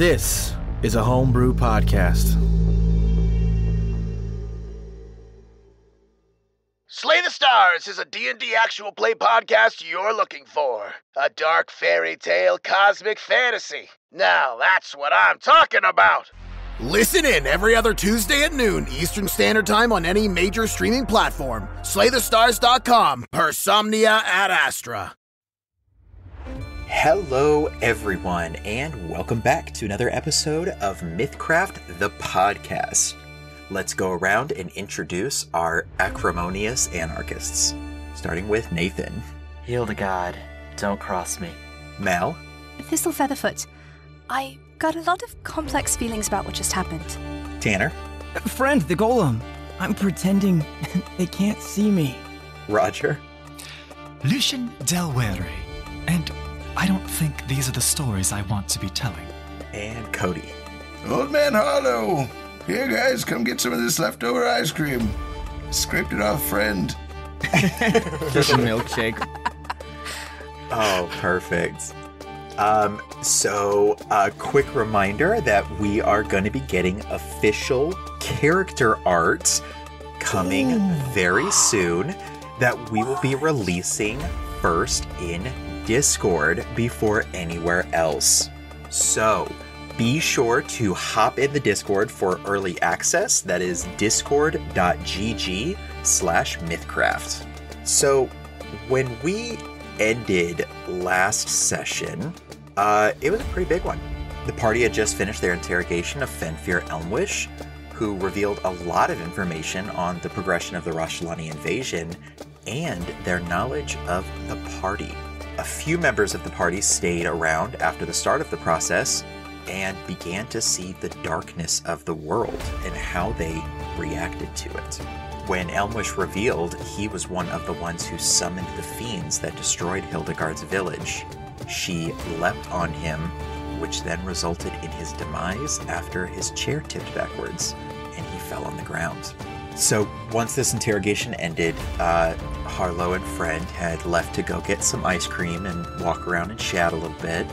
This is a homebrew podcast. Slay the Stars is a D&D actual play podcast you're looking for. A dark fairy tale cosmic fantasy. Now that's what I'm talking about. Listen in every other Tuesday at noon Eastern Standard Time on any major streaming platform. SlayTheStars.com. Persomnia ad Astra. Hello, everyone, and welcome back to another episode of Mythcraft the podcast. Let's go around and introduce our acrimonious anarchists, starting with Nathan, Hildegard, don't cross me. Mal, Thistle Featherfoot, I got a lot of complex feelings about what just happened. Tanner, Friend, the golem. I'm pretending they can't see me. Roger, Lucian Delwere. And I don't think these are the stories I want to be telling. and Cody. Old Man Harlow! Here, guys, come get some of this leftover ice cream. Scraped it off, friend. Just a milkshake. Oh, perfect. Um, so, a quick reminder that we are going to be getting official character art coming very soon that we will be releasing first in Discord before anywhere else. So, be sure to hop in the Discord for early access. That is discord.gg slash mythcraft. So, when we ended last session, uh, it was a pretty big one. The party had just finished their interrogation of Fenfear Elmwish, who revealed a lot of information on the progression of the Rashalani invasion and their knowledge of the party. A few members of the party stayed around after the start of the process and began to see the darkness of the world and how they reacted to it. When Elmwish revealed he was one of the ones who summoned the fiends that destroyed Hildegard's village, she leapt on him, which then resulted in his demise after his chair tipped backwards and he fell on the ground. So once this interrogation ended, uh, Harlow and Friend had left to go get some ice cream and walk around and chat a little bit.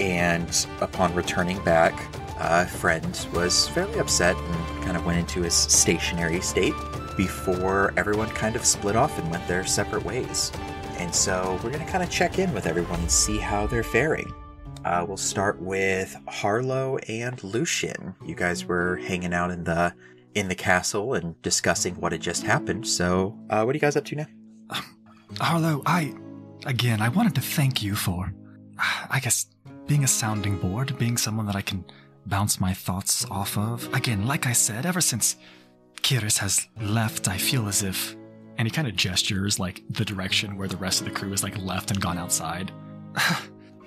And upon returning back, uh, Friend was fairly upset and kind of went into his stationary state before everyone kind of split off and went their separate ways. And so we're going to kind of check in with everyone and see how they're faring. Uh, we'll start with Harlow and Lucian. You guys were hanging out in the in the castle and discussing what had just happened. So, uh, what are you guys up to now? Harlow, I. Again, I wanted to thank you for. I guess being a sounding board, being someone that I can bounce my thoughts off of. Again, like I said, ever since Kiris has left, I feel as if. And he kind of gestures like the direction where the rest of the crew is like left and gone outside.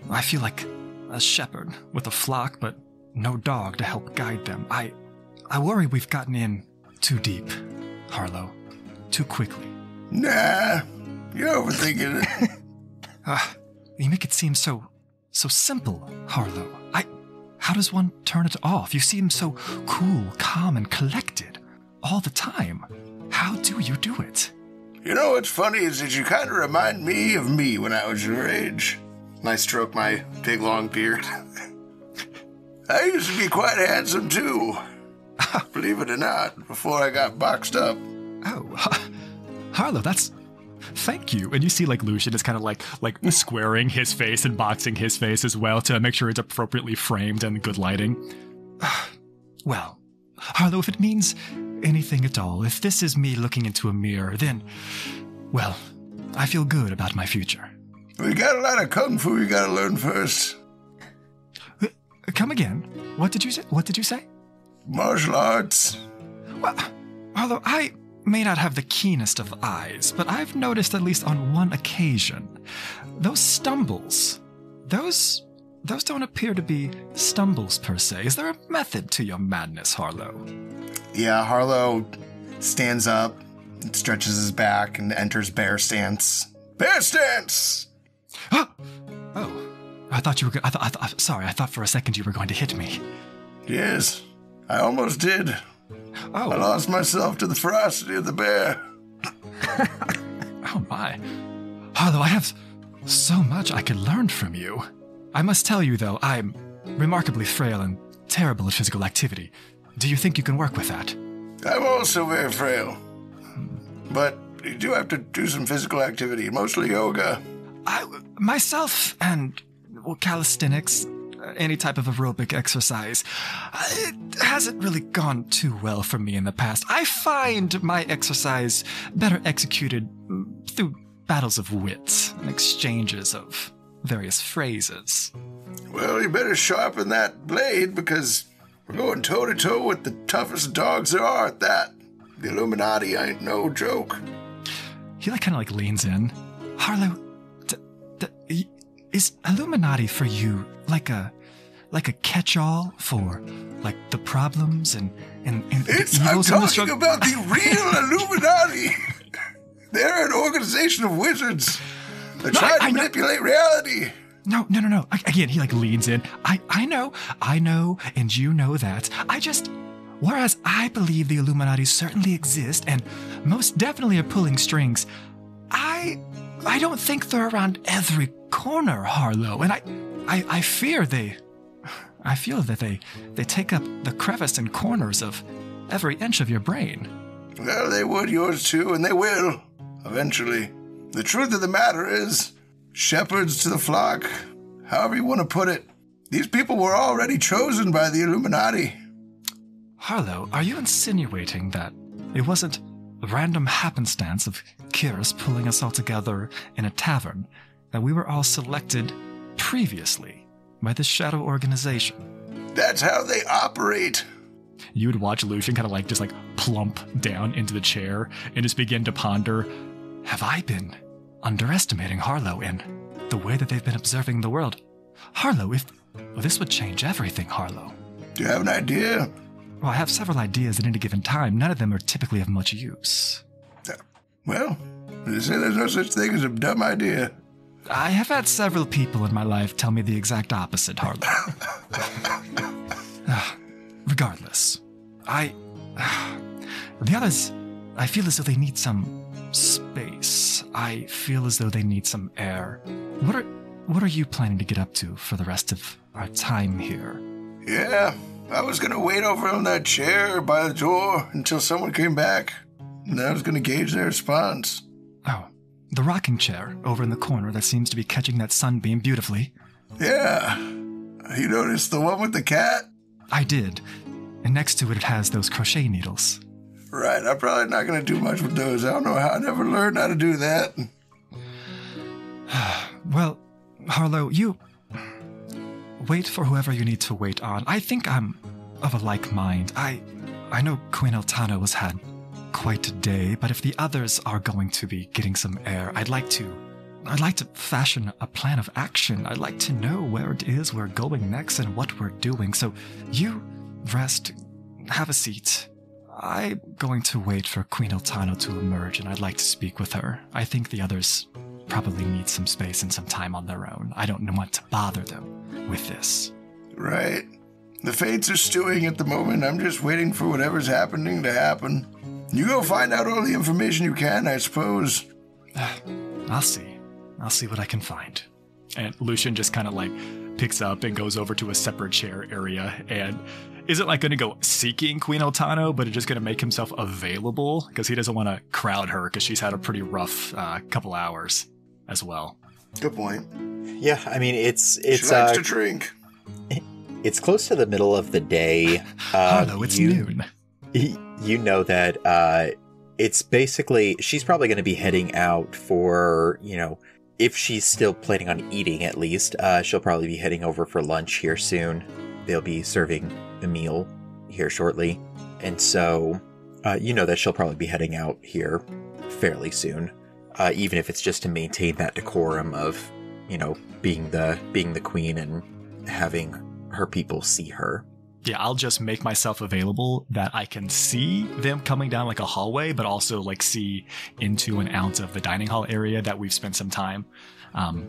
I feel like a shepherd with a flock, but no dog to help guide them. I. I worry we've gotten in too deep, Harlow. Too quickly. Nah, you're overthinking it. Ah, you make it seem so so simple, Harlow. I how does one turn it off? You seem so cool, calm, and collected all the time. How do you do it? you know what's funny is that you kind of remind me of me when I was your age. And I stroke my big long beard. I used to be quite handsome too. Believe it or not, before I got boxed up. Oh, Harlow, that's thank you. And you see like Lucian is kind of like like squaring his face and boxing his face as well to make sure it's appropriately framed and good lighting. well, Harlow, if it means anything at all, if this is me looking into a mirror, then well, I feel good about my future. We got a lot of kung fu we gotta learn first. Uh, Come again. What did you say? What did you say? Martial arts. Well, although I may not have the keenest of eyes, but I've noticed at least on one occasion, those stumbles, those those don't appear to be stumbles per se. Is there a method to your madness, Harlow? Yeah, Harlow stands up, stretches his back, and enters bear stance. Bear stance! oh, I thought you were. go- I thought. I thought. Sorry, I thought for a second you were going to hit me. Yes, I almost did. Oh, I lost myself to the ferocity of the bear. Oh my. Harlow, I have so much I could learn from you. I must tell you, though, I'm remarkably frail and terrible at physical activity. Do you think you can work with that? I'm also very frail. But you do have to do some physical activity, mostly yoga. I, myself and well, calisthenics, any type of aerobic exercise, uh, it hasn't really gone too well for me in the past. I find my exercise better executed mm, through battles of wits and exchanges of various phrases. Well, you better sharpen that blade because we're going toe to toe with the toughest dogs there are at that. The Illuminati ain't no joke. He like kind of like leans in. Harlow, d- d- is Illuminati for you like a like a catch-all for like the problems and and, and It's, the I'm in the talking about the real Illuminati. They're an organization of wizards that No, try I- to I know- manipulate reality. No, no, no, no. A- Again, he like leans in. I, I know, I know, and you know that. I just, whereas I believe the Illuminati certainly exist and most definitely are pulling strings, I, I don't think they're around every corner, Harlow. And I, I, I fear they, I feel that they, they take up the crevice and corners of every inch of your brain. Well, they would yours too, and they will, eventually. The truth of the matter is, shepherds to the flock, however you want to put it, these people were already chosen by the Illuminati. Harlow, are you insinuating that it wasn't a random happenstance of Kiris pulling us all together in a tavern, that we were all selected previously by this shadow organization? That's how they operate. You would watch Lucian kind of like just like plump down into the chair and just begin to ponder Have I been underestimating Harlow in the way that they've been observing the world? Harlow, if well, this would change everything, Harlow. Do you have an idea? Well, I have several ideas at any given time. None of them are typically of much use. Well, they say there's no such thing as a dumb idea. I have had several people in my life tell me the exact opposite, Harlow. Ah, Regardless, I. the others, I feel as though they need some space. I feel as though they need some air. What are what are you planning to get up to for the rest of our time here? Yeah, I was gonna wait over on that chair by the door until someone came back. And I was gonna gauge their response. Oh, the rocking chair over in the corner that seems to be catching that sunbeam beautifully. Yeah. You noticed the one with the cat? I did. And next to it, it has those crochet needles. Right, I'm probably not gonna do much with those. I don't know how I never learned how to do that. Well, Harlow, you wait for whoever you need to wait on. I think I'm of a like mind. I I know Queen Eltano was had quite a day, but if the others are going to be getting some air, I'd like to I'd like to fashion a plan of action. I'd like to know where it is we're going next and what we're doing. So you rest, have a seat. I'm going to wait for Queen Eltano to emerge and I'd like to speak with her. I think the others probably need some space and some time on their own. I don't want to bother them with this. Right. The fates are stewing at the moment. I'm just waiting for whatever's happening to happen. You go find out all the information you can, I suppose. I'll see. I'll see what I can find. And Lucian just kind of like picks up and goes over to a separate chair area and isn't like going to go seeking Queen Otano, but is just going to make himself available because he doesn't want to crowd her because she's had a pretty rough uh, couple hours as well. Good point. Yeah, I mean it's it's she likes uh, to drink. it's close to the middle of the day. Uh, Harlow, it's you, noon. You know that uh, it's basically she's probably going to be heading out for you know if she's still planning on eating at least. Uh, she'll probably be heading over for lunch here soon. They'll be serving a meal here shortly, and so uh, you know that she'll probably be heading out here fairly soon. Uh, even if it's just to maintain that decorum of you know being the being the queen and having her people see her. Yeah, I'll just make myself available that I can see them coming down like a hallway, but also like see into and out of the dining hall area that we've spent some time. Um,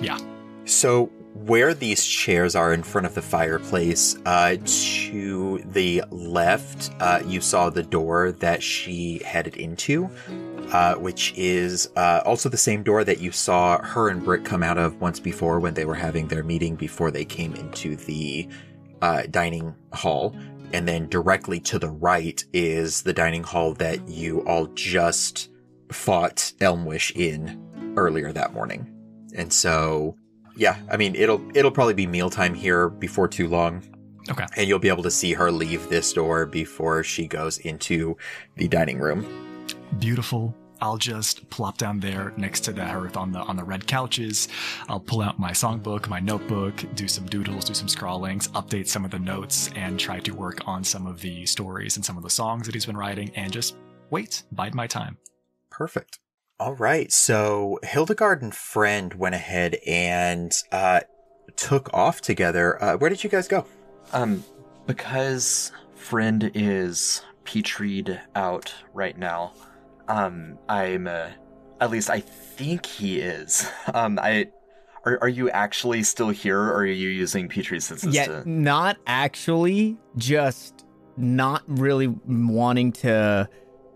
yeah. So where these chairs are in front of the fireplace, uh, to the left, uh, you saw the door that she headed into, uh, which is uh, also the same door that you saw her and Britt come out of once before when they were having their meeting before they came into the uh, dining hall. And then directly to the right is the dining hall that you all just fought Elmwish in earlier that morning. And so, yeah, I mean, it'll it'll probably be mealtime here before too long. Okay. And you'll be able to see her leave this door before she goes into the dining room. Beautiful. I'll just plop down there next to the hearth on the on the red couches. I'll pull out my songbook, my notebook, do some doodles, do some scrawlings, update some of the notes, and try to work on some of the stories and some of the songs that he's been writing, and just wait, bide my time. Perfect. All right. So Hildegard and Friend went ahead and uh, took off together. Uh, where did you guys go? Um, because friend is petried out right now. Um, I'm uh, at least I think he is. Um, I are are you actually still here, or are you using Petrie senses? Yeah, to... not actually. Just not really wanting to,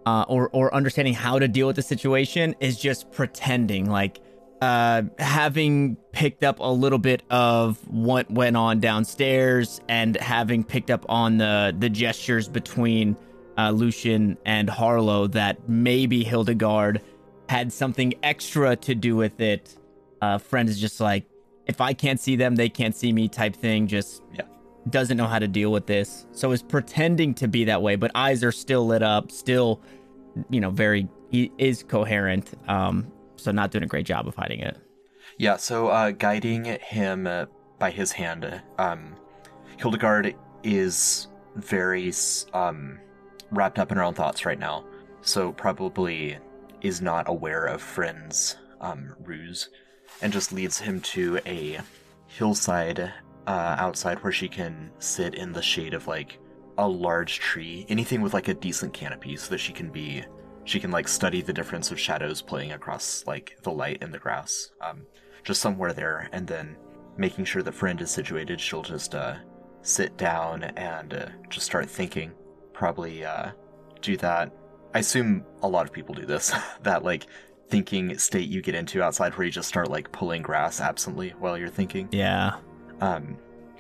uh, or or understanding how to deal with the situation is just pretending like. Uh, having picked up a little bit of what went on downstairs and having picked up on the the gestures between uh, Lucian and Harlow that maybe Hildegard had something extra to do with it. Uh, friend is just like, if I can't see them, they can't see me type thing. Just Yeah. doesn't know how to deal with this. So is pretending to be that way, but eyes are still lit up, still, you know, very, he is coherent. Um, so not doing a great job of hiding it. Yeah, so uh, guiding him uh, by his hand, um, Hildegard is very um, wrapped up in her own thoughts right now, so probably is not aware of Friend's um, ruse, and just leads him to a hillside uh, outside where she can sit in the shade of like a large tree, anything with like a decent canopy, so that she can be she can like study the difference of shadows playing across like the light in the grass. Um, just somewhere there, and then making sure that friend is situated, she'll just uh, sit down and uh, just start thinking. Probably uh, do that. I assume a lot of people do this. that like thinking state you get into outside where you just start like pulling grass absently while you're thinking. Yeah. Um,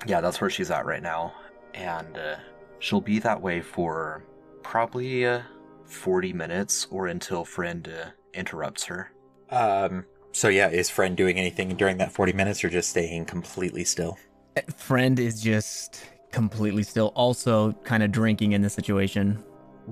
yeah, that's where she's at right now, and uh, she'll be that way for probably uh, forty minutes or until friend uh, interrupts her. Um, so yeah, is Friend doing anything during that 40 minutes or just staying completely still? Friend is just completely still, also kind of drinking in the situation.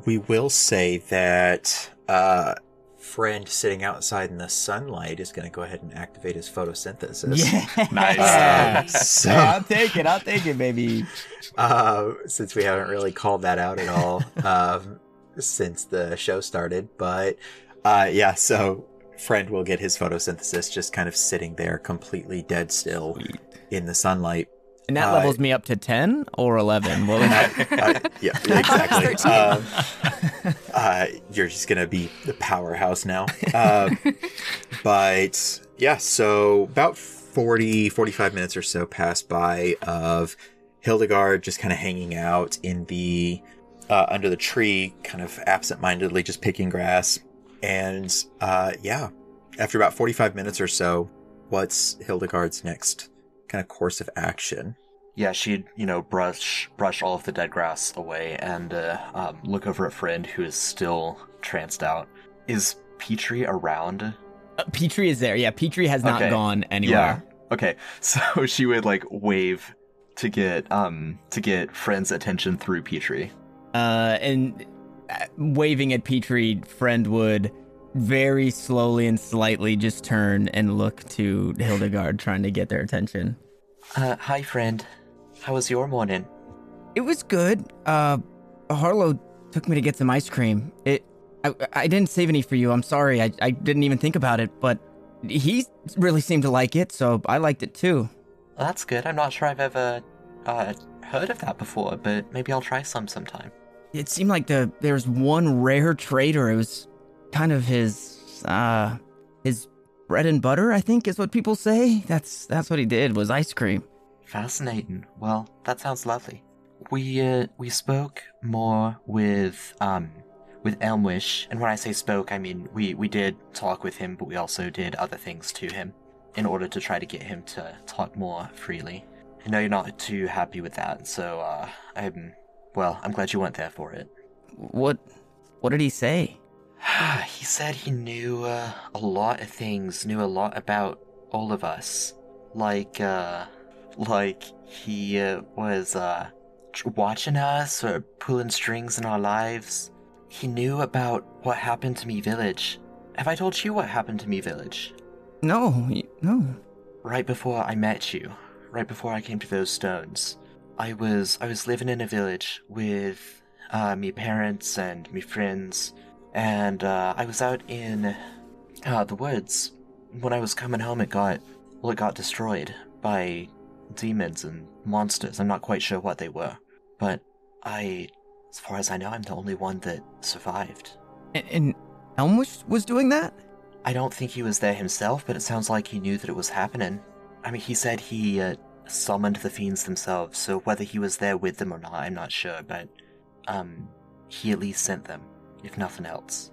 We will say that uh, Friend sitting outside in the sunlight is going to go ahead and activate his photosynthesis. Yeah. Nice. Um, so- Yeah, I'll take it. I'll take it, baby. uh, since we haven't really called that out at all um, since the show started. But uh, yeah, so Friend will get his photosynthesis just kind of sitting there completely dead still in the sunlight. And that Uh, levels me up to 10 or 11. What was Uh, yeah, exactly. Um, uh, you're just gonna be the powerhouse now. Um, but yeah, so about 40, 45 minutes or so pass by of Hildegard just kind of hanging out in the uh, under the tree, kind of absent-mindedly just picking grass. And uh, yeah, after about 45 minutes or so, what's Hildegard's next kind of course of action? Yeah, she'd you know brush brush all of the dead grass away and uh, um, look over at friend who is still tranced out. Is Petrie around? Uh, Petrie is there. Yeah, Petrie has not Okay. gone anywhere. Yeah. Okay. So she would like wave to get um to get friend's attention through Petrie. Uh, and uh, waving at Petrie, friend would very slowly and slightly just turn and look to Hildegard, trying to get their attention. Uh, hi friend. How was your morning? It was good. Uh, Harlow took me to get some ice cream. It, I, I didn't save any for you. I'm sorry. I, I didn't even think about it, but he really seemed to like it, so I liked it too. Well, that's good. I'm not sure I've ever uh heard of that before, but maybe I'll try some sometime. It seemed like the there was one rare trader. It was kind of his uh his bread and butter, I think is what people say. That's that's what he did was ice cream. Fascinating. Well, that sounds lovely. We uh, we spoke more with um with Elmwish, and when I say spoke, I mean we we did talk with him, but we also did other things to him in order to try to get him to talk more freely. I know you're not too happy with that, so uh, I'm well. I'm glad you went there for it. What what did he say? he said he knew uh, a lot of things, knew a lot about all of us, like uh, like he uh, was uh, tr- watching us or pulling strings in our lives. He knew about what happened to me village. Have I told you what happened to me village? No, no. Right before I met you, right before I came to those stones, I was I was living in a village with uh, me parents and me friends, and uh, I was out in uh, the woods. When I was coming home, it got well, it got destroyed by demons and monsters. I'm not quite sure what they were, but I, as far as I know, I'm the only one that survived. And, and Elmwish was doing that? I don't think he was there himself, but it sounds like he knew that it was happening. I mean, he said he uh, summoned the fiends themselves, so whether he was there with them or not, I'm not sure, but um, he at least sent them, if nothing else.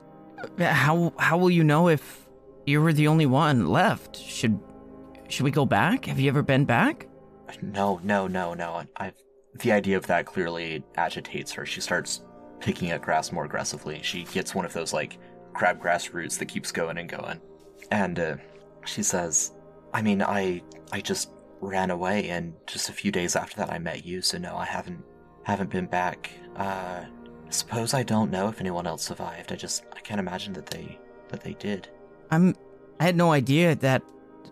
How how will you know if you were the only one left? Should should we go back? Have you ever been back? No, no, no, no. I, the idea of that clearly agitates her. She starts picking at grass more aggressively. She gets one of those like crabgrass roots that keeps going and going, and uh, she says, "I mean, I I just ran away, and just a few days after that, I met you. So no, I haven't haven't been back. Uh, suppose I don't know if anyone else survived. I just I can't imagine that they that they did. I'm I had no idea that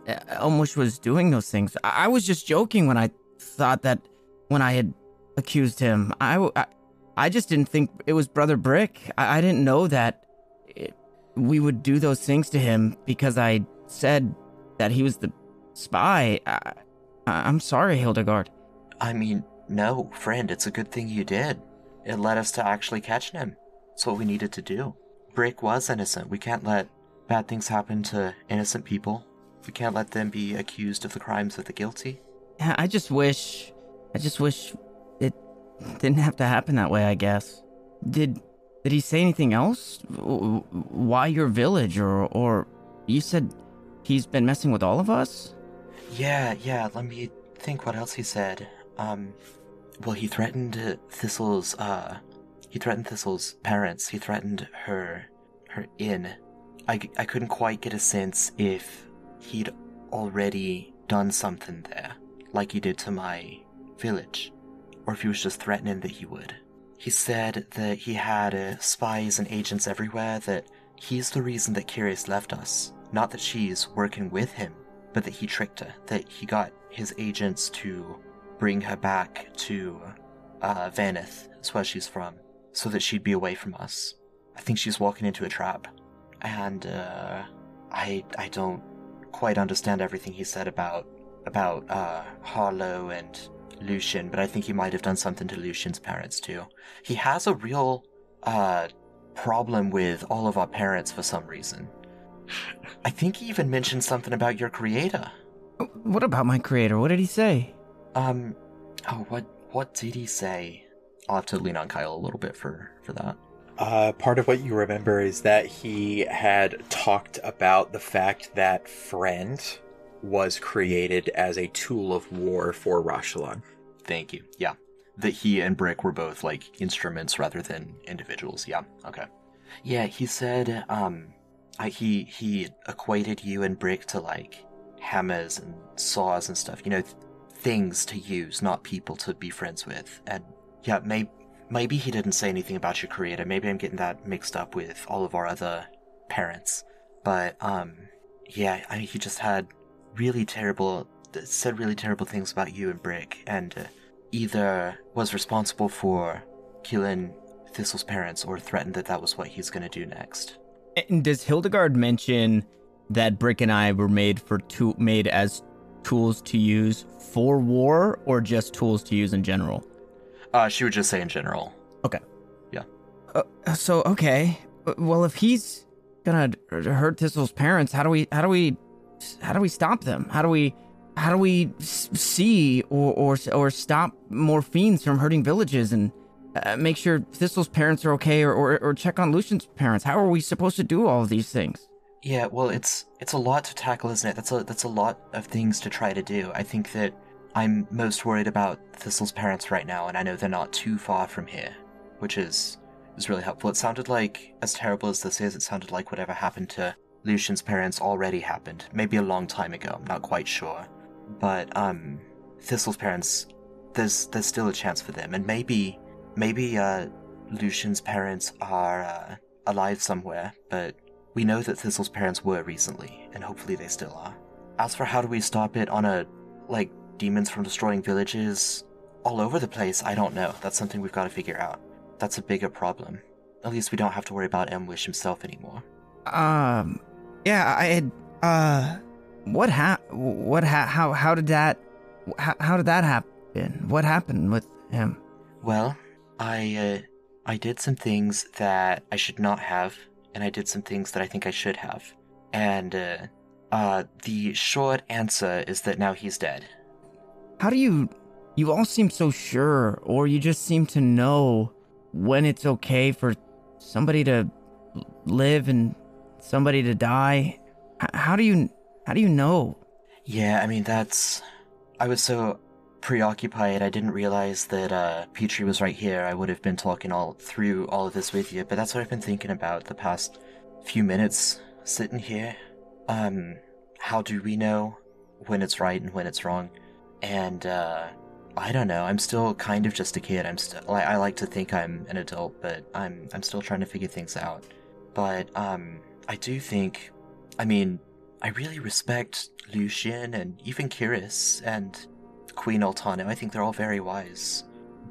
uh, Elmwish was doing those things. I, I was just joking when I thought that when I had accused him. I I just didn't think it was Brother Brick. I, I didn't know that it, we would do those things to him because I said that he was the spy. I, I- I'm sorry, Hildegard. I mean, no, friend, it's a good thing you did. It led us to actually catching him. It's what we needed to do. Brick was innocent. We can't let bad things happen to innocent people. We can't let them be accused of the crimes of the guilty. I just wish, I just wish it didn't have to happen that way. I guess. Did did he say anything else? Why your village, or or you said he's been messing with all of us? Yeah, yeah, let me think what else he said. Um, well, he threatened Thistle's, uh, he threatened Thistle's parents. He threatened her, her inn. I, I couldn't quite get a sense if he'd already done something there, like he did to my village, or if he was just threatening that he would. He said that he had uh, spies and agents everywhere, that he's the reason that Kiris left us. Not that she's working with him, but that he tricked her, that he got his agents to bring her back to uh, Vanith, that's where she's from, so that she'd be away from us. I think she's walking into a trap. And, uh, I, I don't quite understand everything he said about, about, uh, Harlow and Lucian, but I think he might have done something to Lucian's parents too. He has a real, uh, problem with all of our parents for some reason. I think he even mentioned something about your creator. What about my creator? What did he say? Um, oh, what what did he say? I'll have to lean on Kyle a little bit for for that. Uh, part of what you remember is that he had talked about the fact that Friend was created as a tool of war for Rashalan. Thank you. Yeah, that he and Brick were both like instruments rather than individuals. Yeah. Okay. Yeah, he said um, I, he he equated you and Brick to like hammers and saws and stuff. You know, th- things to use, not people to be friends with. And yeah, maybe maybe he didn't say anything about your creator. Maybe I'm getting that mixed up with all of our other parents. But um, yeah, I he just had really terrible said really terrible things about you and Brick, and uh, either was responsible for killing Thistle's parents or threatened that that was what he's gonna do next. And does Hildegard mention that Brick and I were made for two made as tools to use for war or just tools to use in general? Uh, she would just say in general. Okay. Yeah. Uh, so okay, well if he's gonna hurt Thistle's parents, how do we how do we how do we stop them? How do we how do we see or or or stop more fiends from hurting villages and uh, make sure Thistle's parents are okay or, or or check on Lucian's parents? How are we supposed to do all of these things? Yeah, well, it's it's a lot to tackle, isn't it? That's a that's a lot of things to try to do. I think that I'm most worried about Thistle's parents right now, and I know they're not too far from here, which is is really helpful. It sounded like, as terrible as this is, it sounded like whatever happened to Lucian's parents already happened, maybe a long time ago. I'm not quite sure, but um, Thistle's parents, there's there's still a chance for them, and maybe maybe uh, Lucian's parents are uh, alive somewhere, but we know that Thistle's parents were recently, and hopefully they still are. As for how do we stop it on a, like, demons from destroying villages all over the place, I don't know. That's something we've got to figure out. That's a bigger problem. At least we don't have to worry about Elmwish himself anymore. Um, yeah, I had uh, what ha what ha how how did that how, how did that happen? What happened with him? Well, I, uh, I did some things that I should not have, and I did some things that I think I should have. And, uh, uh, the short answer is that now he's dead. How do you you all seem so sure or you just seem to know when it's okay for somebody to live and somebody to die? H- how do you how do you know? Yeah, I mean, that's. I was so preoccupied, I didn't realize that uh, Petrie was right here. I would have been talking all through all of this with you, but that's what I've been thinking about the past few minutes sitting here. Um, how do we know when it's right and when it's wrong? And, uh, I don't know. I'm still kind of just a kid. I'm still. I, like to think I'm an adult, but I'm I'm still trying to figure things out. But um, I do think. I mean, I really respect Lucian and even Kiris and Queen Altano. I think they're all very wise.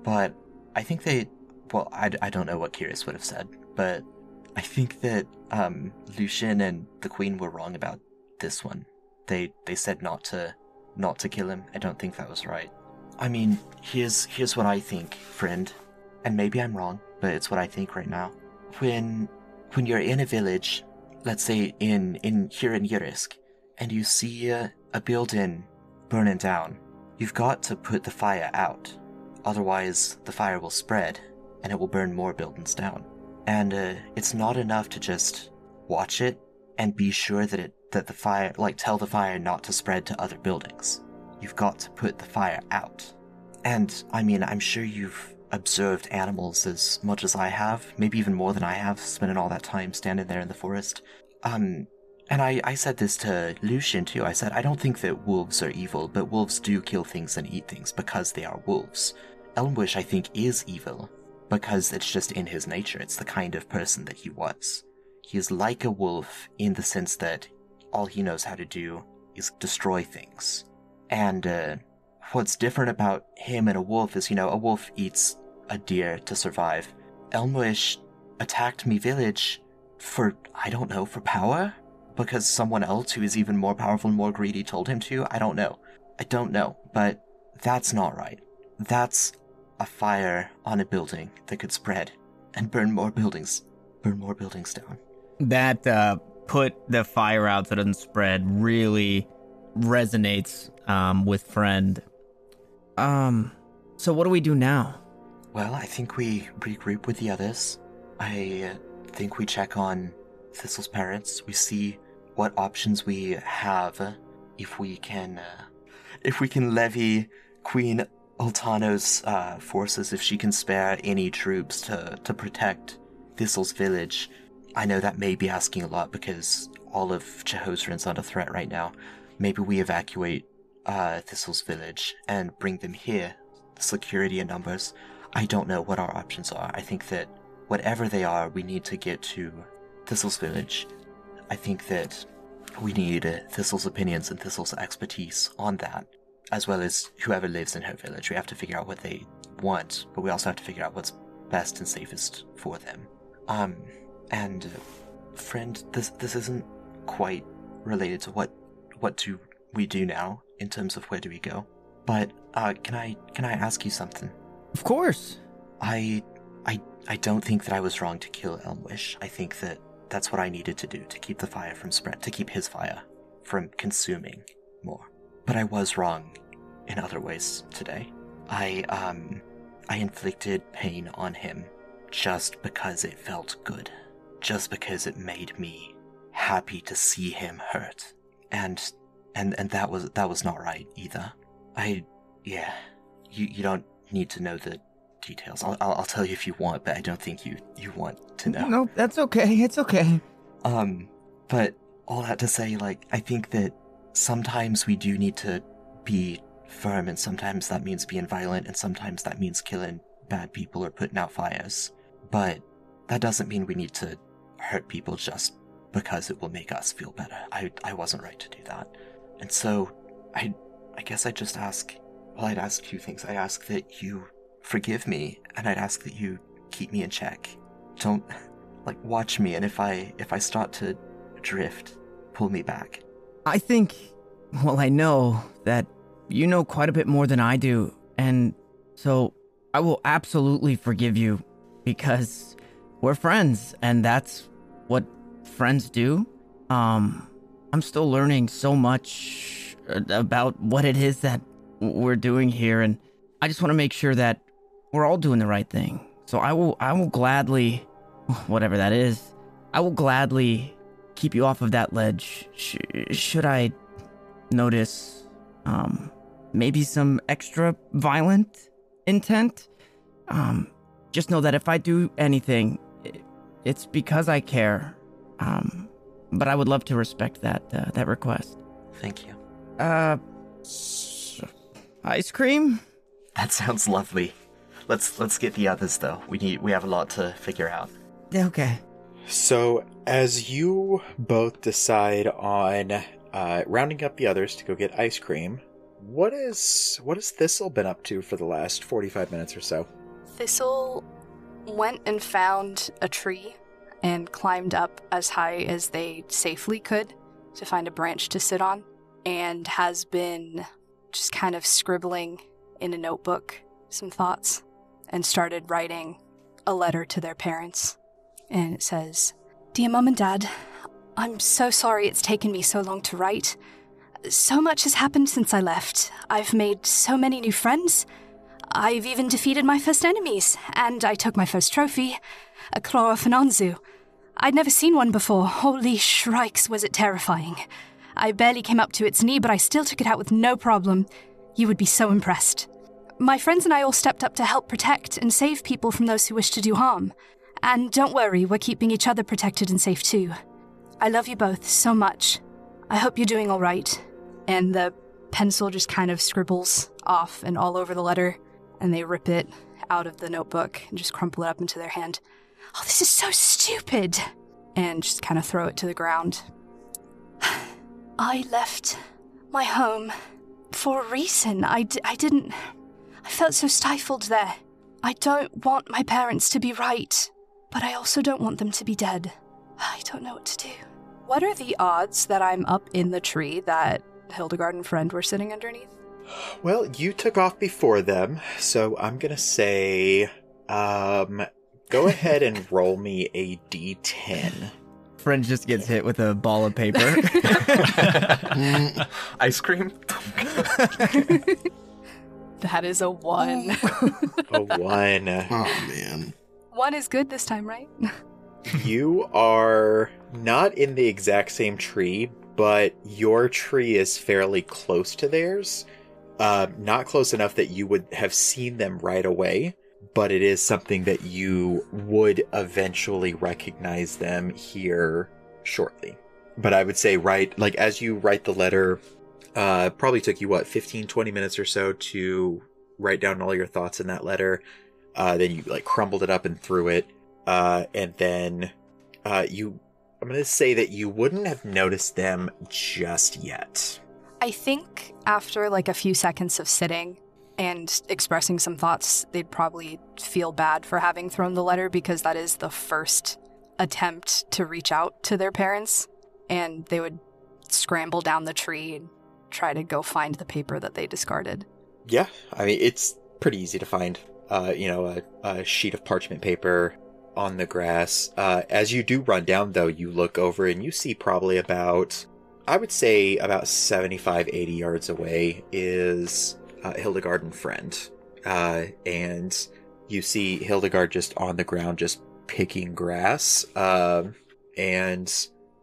But I think they. Well, I, I don't know what Kiris would have said, but I think that um, Lucian and the Queen were wrong about this one. They they said not to not to kill him. I don't think that was right. I mean, here's here's what I think, friend. And maybe I'm wrong, but it's what I think right now. When when you're in a village, let's say in in here in Yirisk, and you see a, a building burning down, you've got to put the fire out. Otherwise, the fire will spread, and it will burn more buildings down. And uh, it's not enough to just watch it and be sure that it that the fire like tell the fire not to spread to other buildings. You've got to put the fire out. And I mean, I'm sure you've observed animals as much as I have, maybe even more than I have, spending all that time standing there in the forest. Um, and I, I said this to Lucian too. I said, I don't think that wolves are evil, but wolves do kill things and eat things because they are wolves. Elmwish, I think, is evil because it's just in his nature. It's the kind of person that he was. He is like a wolf in the sense that all he knows how to do is destroy things. And uh, what's different about him and a wolf is, you know, a wolf eats a deer to survive. Elmwish attacked me village for, I don't know, for power? Because someone else who is even more powerful and more greedy told him to? I don't know. I don't know, but that's not right. That's a fire on a building that could spread and burn more buildings, burn more buildings down. That uh, put the fire out so it doesn't spread really resonates um, with friend. Um, so what do we do now? Well, I think we regroup with the others. I uh, think we check on Thistle's parents. We see what options we have if we can, uh, if we can levy Queen Altano's uh, forces, if she can spare any troops to to protect Thistle's village. I know that may be asking a lot because all of Jehoshaphat's under threat right now. Maybe we evacuate uh, Thistle's village and bring them here. Security in numbers. I don't know what our options are. I think that whatever they are, we need to get to Thistle's village. I think that we need Thistle's opinions and Thistle's expertise on that, as well as whoever lives in her village. We have to figure out what they want, but we also have to figure out what's best and safest for them. Um, and uh, friend, this this isn't quite related to what what do we do now in terms of where do we go. But uh, can I can I ask you something? Of course. I I I don't think that I was wrong to kill Elmwish. I think that that's what I needed to do to keep the fire from spread, to keep his fire from consuming more. But I was wrong in other ways today. I, um, I inflicted pain on him just because it felt good. Just because it made me happy to see him hurt. And, and, and that was, that was not right either. I, yeah, you, you don't need to know the details. I'll, I'll, I'll tell you if you want, but I don't think you, you want to know. No, that's okay. It's okay. Um, but all that to say, like, I think that sometimes we do need to be firm, and sometimes that means being violent, and sometimes that means killing bad people or putting out fires. But that doesn't mean we need to hurt people just because it will make us feel better. I, I wasn't right to do that. And so, I, I guess I'd just ask, well, I'd ask two things. I'd ask that you forgive me, and I'd ask that you keep me in check. Don't, like, watch me, and if I, if I start to drift, pull me back. I think, well, I know that you know quite a bit more than I do, and so I will absolutely forgive you because we're friends, and that's what friends do. Um, I'm still learning so much uh, about what it is that we're doing here, and I just want to make sure that we're all doing the right thing. So I will, I will gladly, whatever that is, I will gladly keep you off of that ledge. Sh- should I notice, um, maybe some extra violent intent? Um, just know that if I do anything, it's because I care. Um, but I would love to respect that uh, that request. Thank you. Uh, ice cream. That sounds lovely. Let's let's get the others though. We need we have a lot to figure out. Okay. So, as you both decide on uh, rounding up the others to go get ice cream, what is what has Thistle been up to for the last forty-five minutes or so? Thistle went and found a tree and climbed up as high as they safely could to find a branch to sit on, and has been just kind of scribbling in a notebook some thoughts and started writing a letter to their parents. And it says, Dear Mum and Dad, I'm so sorry it's taken me so long to write. So much has happened since I left. I've made so many new friends. I've even defeated my first enemies, and I took my first trophy, a Chlora Finanzu. I'd never seen one before. Holy shrikes, was it terrifying. I barely came up to its knee, but I still took it out with no problem. You would be so impressed. My friends and I all stepped up to help protect and save people from those who wish to do harm. And don't worry, we're keeping each other protected and safe too. I love you both so much. I hope you're doing all right. And the pencil just kind of scribbles off and all over the letter, and they rip it out of the notebook and just crumple it up into their hand. Oh, this is so stupid! And just kind of throw it to the ground. I left my home for a reason. I, d- I didn't. I felt so stifled there. I don't want my parents to be right, but I also don't want them to be dead. I don't know what to do. What are the odds that I'm up in the tree that Hildegard and friend were sitting underneath? Well, you took off before them, so I'm gonna say, um, go ahead and roll me a d10. Friend just gets hit with a ball of paper. Ice cream? That is a one. A one. Oh man. one is good this time, right? you are not in the exact same tree, but your tree is fairly close to theirs. Uh, not close enough that you would have seen them right away, but it is something that you would eventually recognize them here shortly. But I would say, right, like as you write the letter, uh, probably took you what 15, 20 minutes or so to write down all your thoughts in that letter. Uh, then you like crumbled it up and threw it uh, and then uh, you i'm going to say that you wouldn't have noticed them just yet I think after like a few seconds of sitting and expressing some thoughts, they'd probably feel bad for having thrown the letter because that is the first attempt to reach out to their parents. And they would scramble down the tree and try to go find the paper that they discarded. yeah i mean it's pretty easy to find uh, you know a, a sheet of parchment paper on the grass uh, as you do run down though you look over and you see probably about I would say about 75, 80 yards away is uh, Hildegard and Friend. Uh, and you see Hildegard just on the ground, just picking grass. Um, and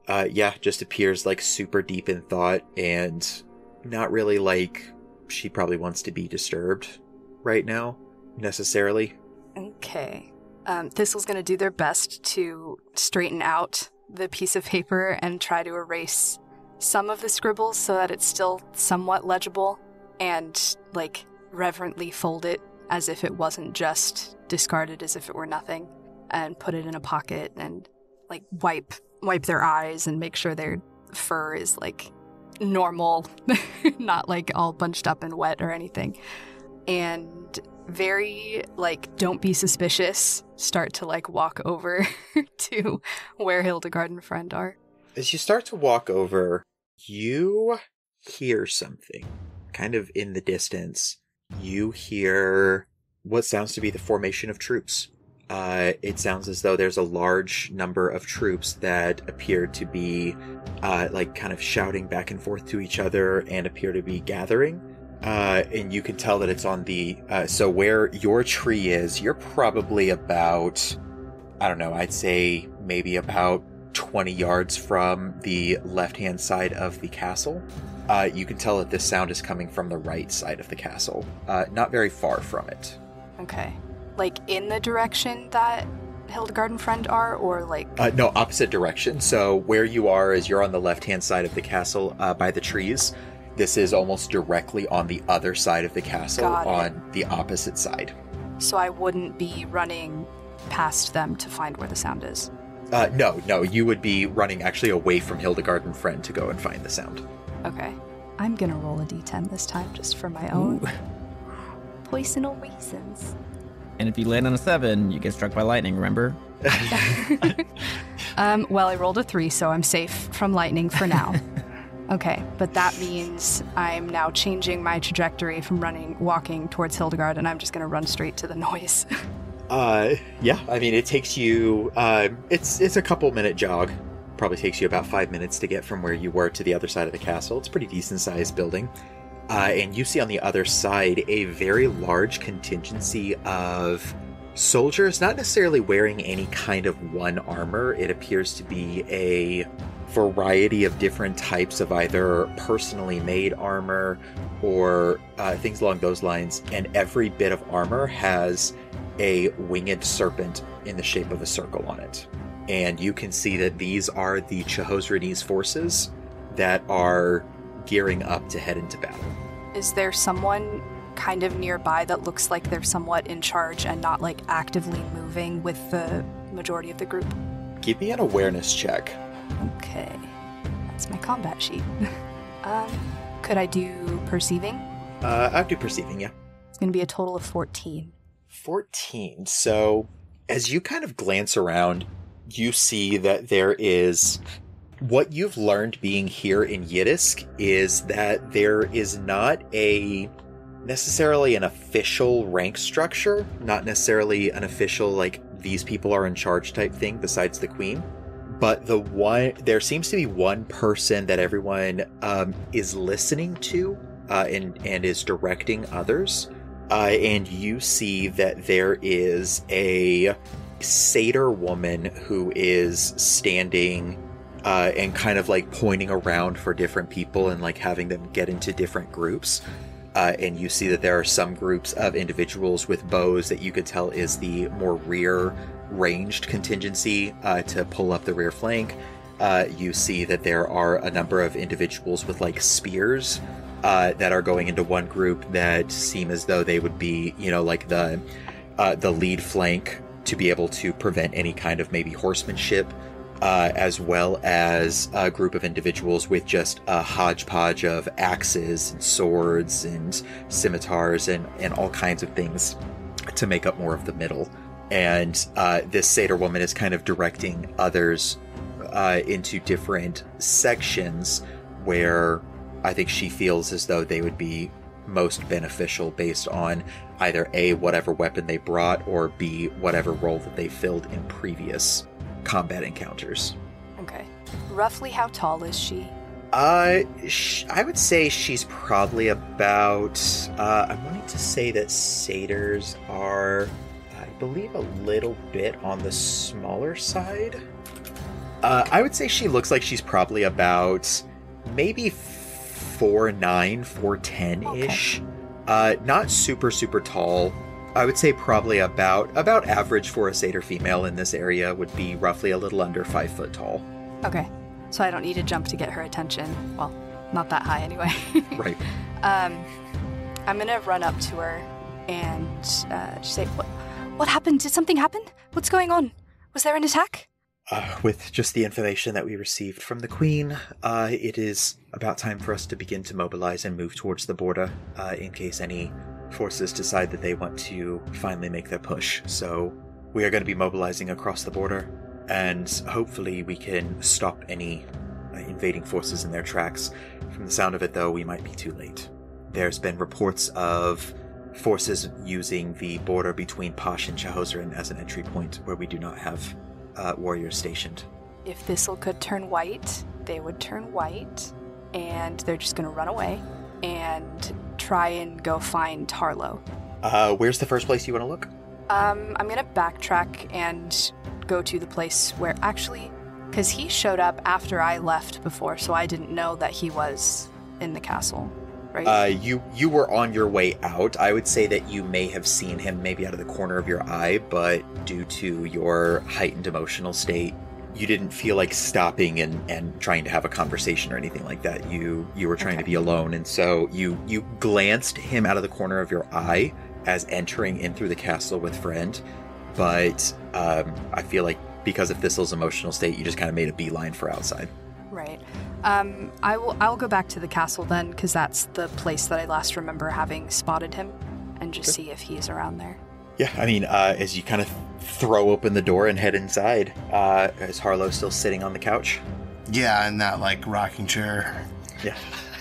uh, yeah, just appears like super deep in thought and not really like she probably wants to be disturbed right now, necessarily. Okay. Um, Thistle's going to do their best to straighten out the piece of paper and try to erase some of the scribbles so that it's still somewhat legible and, like, reverently fold it as if it wasn't just discarded as if it were nothing and put it in a pocket and, like, wipe wipe their eyes and make sure their fur is like normal, not like all bunched up and wet or anything. And very like don't be suspicious, start to like walk over to where Hildegard and friend are. As you start to walk over, you hear something kind of in the distance. You hear what sounds to be the formation of troops. Uh, it sounds as though there's a large number of troops that appear to be uh, like kind of shouting back and forth to each other and appear to be gathering. Uh, and you can tell that it's on the uh, so where your tree is. You're probably about I don't know. I'd say maybe about 20 yards from the left hand side of the castle. Uh, you can tell that this sound is coming from the right side of the castle, uh, not very far from it. Okay. Like in the direction that Hildegard and friend are, or like Uh, no, opposite direction. So where you are is you're on the left hand side of the castle uh, by the trees. This is almost directly on the other side of the castle, on the opposite side. so I wouldn't be running past them to find where the sound is. Uh, no, no, you would be running actually away from Hildegard and Friend to go and find the sound. Okay. I'm gonna roll a d10 this time just for my own personal reasons. And if you land on a seven, you get struck by lightning, remember? Um, well, I rolled a three, so I'm safe from lightning for now. okay, but that means I'm now changing my trajectory from running, walking towards Hildegard, and I'm just gonna run straight to the noise. Uh, yeah, I mean, it takes you, uh, it's, it's a couple minute jog. Probably takes you about five minutes to get from where you were to the other side of the castle. It's a pretty decent sized building. Uh, and you see on the other side a very large contingency of soldiers, not necessarily wearing any kind of one armor. It appears to be a variety of different types of either personally made armor or uh, things along those lines. And every bit of armor has a winged serpent in the shape of a circle on it. And you can see that these are the Chahosranese forces that are gearing up to head into battle. Is there someone kind of nearby that looks like they're somewhat in charge and not like actively moving with the majority of the group? Give me an awareness check. Okay, that's my combat sheet. um, could I do perceiving? Uh, I'll do perceiving, yeah. It's gonna be a total of 14. 14. So, as you kind of glance around, you see that there is. What you've learned being here in Yirisk is that there is not a necessarily an official rank structure, not necessarily an official, like, these people are in charge type thing besides the queen. But the one, there seems to be one person that everyone um, is listening to uh, and, and is directing others uh, and you see that there is a satyr woman who is standing uh, and kind of like pointing around for different people and like having them get into different groups. Uh, and you see that there are some groups of individuals with bows that you could tell is the more rear ranged contingency uh, to pull up the rear flank. Uh, you see that there are a number of individuals with like spears uh, that are going into one group that seem as though they would be, you know, like the uh, the lead flank to be able to prevent any kind of maybe horsemanship, uh, as well as a group of individuals with just a hodgepodge of axes and swords and scimitars and and all kinds of things to make up more of the middle. And uh, this satyr woman is kind of directing others uh, into different sections where I think she feels as though they would be most beneficial based on either A, whatever weapon they brought, or B, whatever role that they filled in previous combat encounters. Okay. Roughly how tall is she? Uh, sh- I would say she's probably about. Uh, I'm wanting to say that satyrs are, I believe, a little bit on the smaller side. Uh, I would say she looks like she's probably about maybe four nine, four ten ish. Uh, not super super tall. I would say probably about about average for a satyr female in this area would be roughly a little under five foot tall. Okay. So I don't need to jump to get her attention. Well, not that high anyway. Right. Um, I'm gonna run up to her and uh, just say, "What? What happened? Did something happen? What's going on? Was there an attack?" Uh, with just the information that we received from the Queen, uh, it is about time for us to begin to mobilize and move towards the border uh, in case any forces decide that they want to finally make their push. So we are going to be mobilizing across the border, and hopefully we can stop any uh, invading forces in their tracks. From the sound of it, though, we might be too late. There's been reports of forces using the border between Posh and Chahozran as an entry point where we do not have uh, warriors stationed. If Thistle could turn white, they would turn white, and they're just gonna run away and try and go find Harlow. Uh, where's the first place you want to look? Um, I'm gonna backtrack and go to the place where actually, because he showed up after I left before, so I didn't know that he was in the castle, right? Uh, you you were on your way out. I would say that you may have seen him maybe out of the corner of your eye, but due to your heightened emotional state, you didn't feel like stopping and, and trying to have a conversation or anything like that. You you were trying to be alone, and so you you glanced him out of the corner of your eye as entering in through the castle with friend, but um, I feel like because of Thistle's emotional state, you just kind of made a beeline for outside. Right. Um, I will. I'll go back to the castle then, because that's the place that I last remember having spotted him, and just see if he's around there. Yeah, I mean, uh, as you kind of throw open the door and head inside, uh, is Harlow still sitting on the couch? Yeah, in that like rocking chair. Yeah.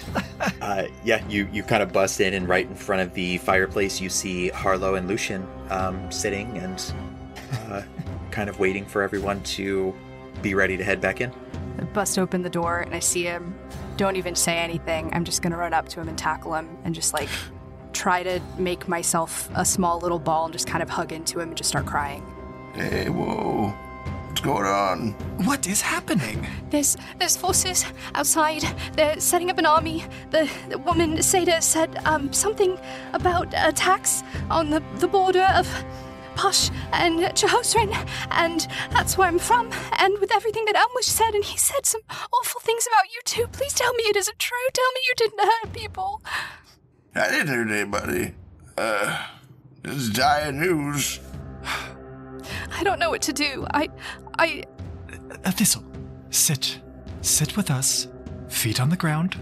uh, yeah, you, you kind of bust in, and right in front of the fireplace, you see Harlow and Lucian um, sitting and uh, kind of waiting for everyone to be ready to head back in. I bust open the door and I see him. Don't even say anything. I'm just gonna run up to him and tackle him and just like try to make myself a small little ball and just kind of hug into him and just start crying. Hey, whoa. What's going on? What is happening? There's there's forces outside. They're setting up an army. The, the woman Seda said um something about attacks on the, the border of Posh and Chahosrin, and that's where I'm from. And with everything that Elmwish said, and he said some awful things about you too. Please tell me it isn't true. Tell me you didn't hurt people. I didn't hurt anybody. Uh, this is dire news. I don't know what to do. I I Uh, Thistle, sit. Sit with us. Feet on the ground.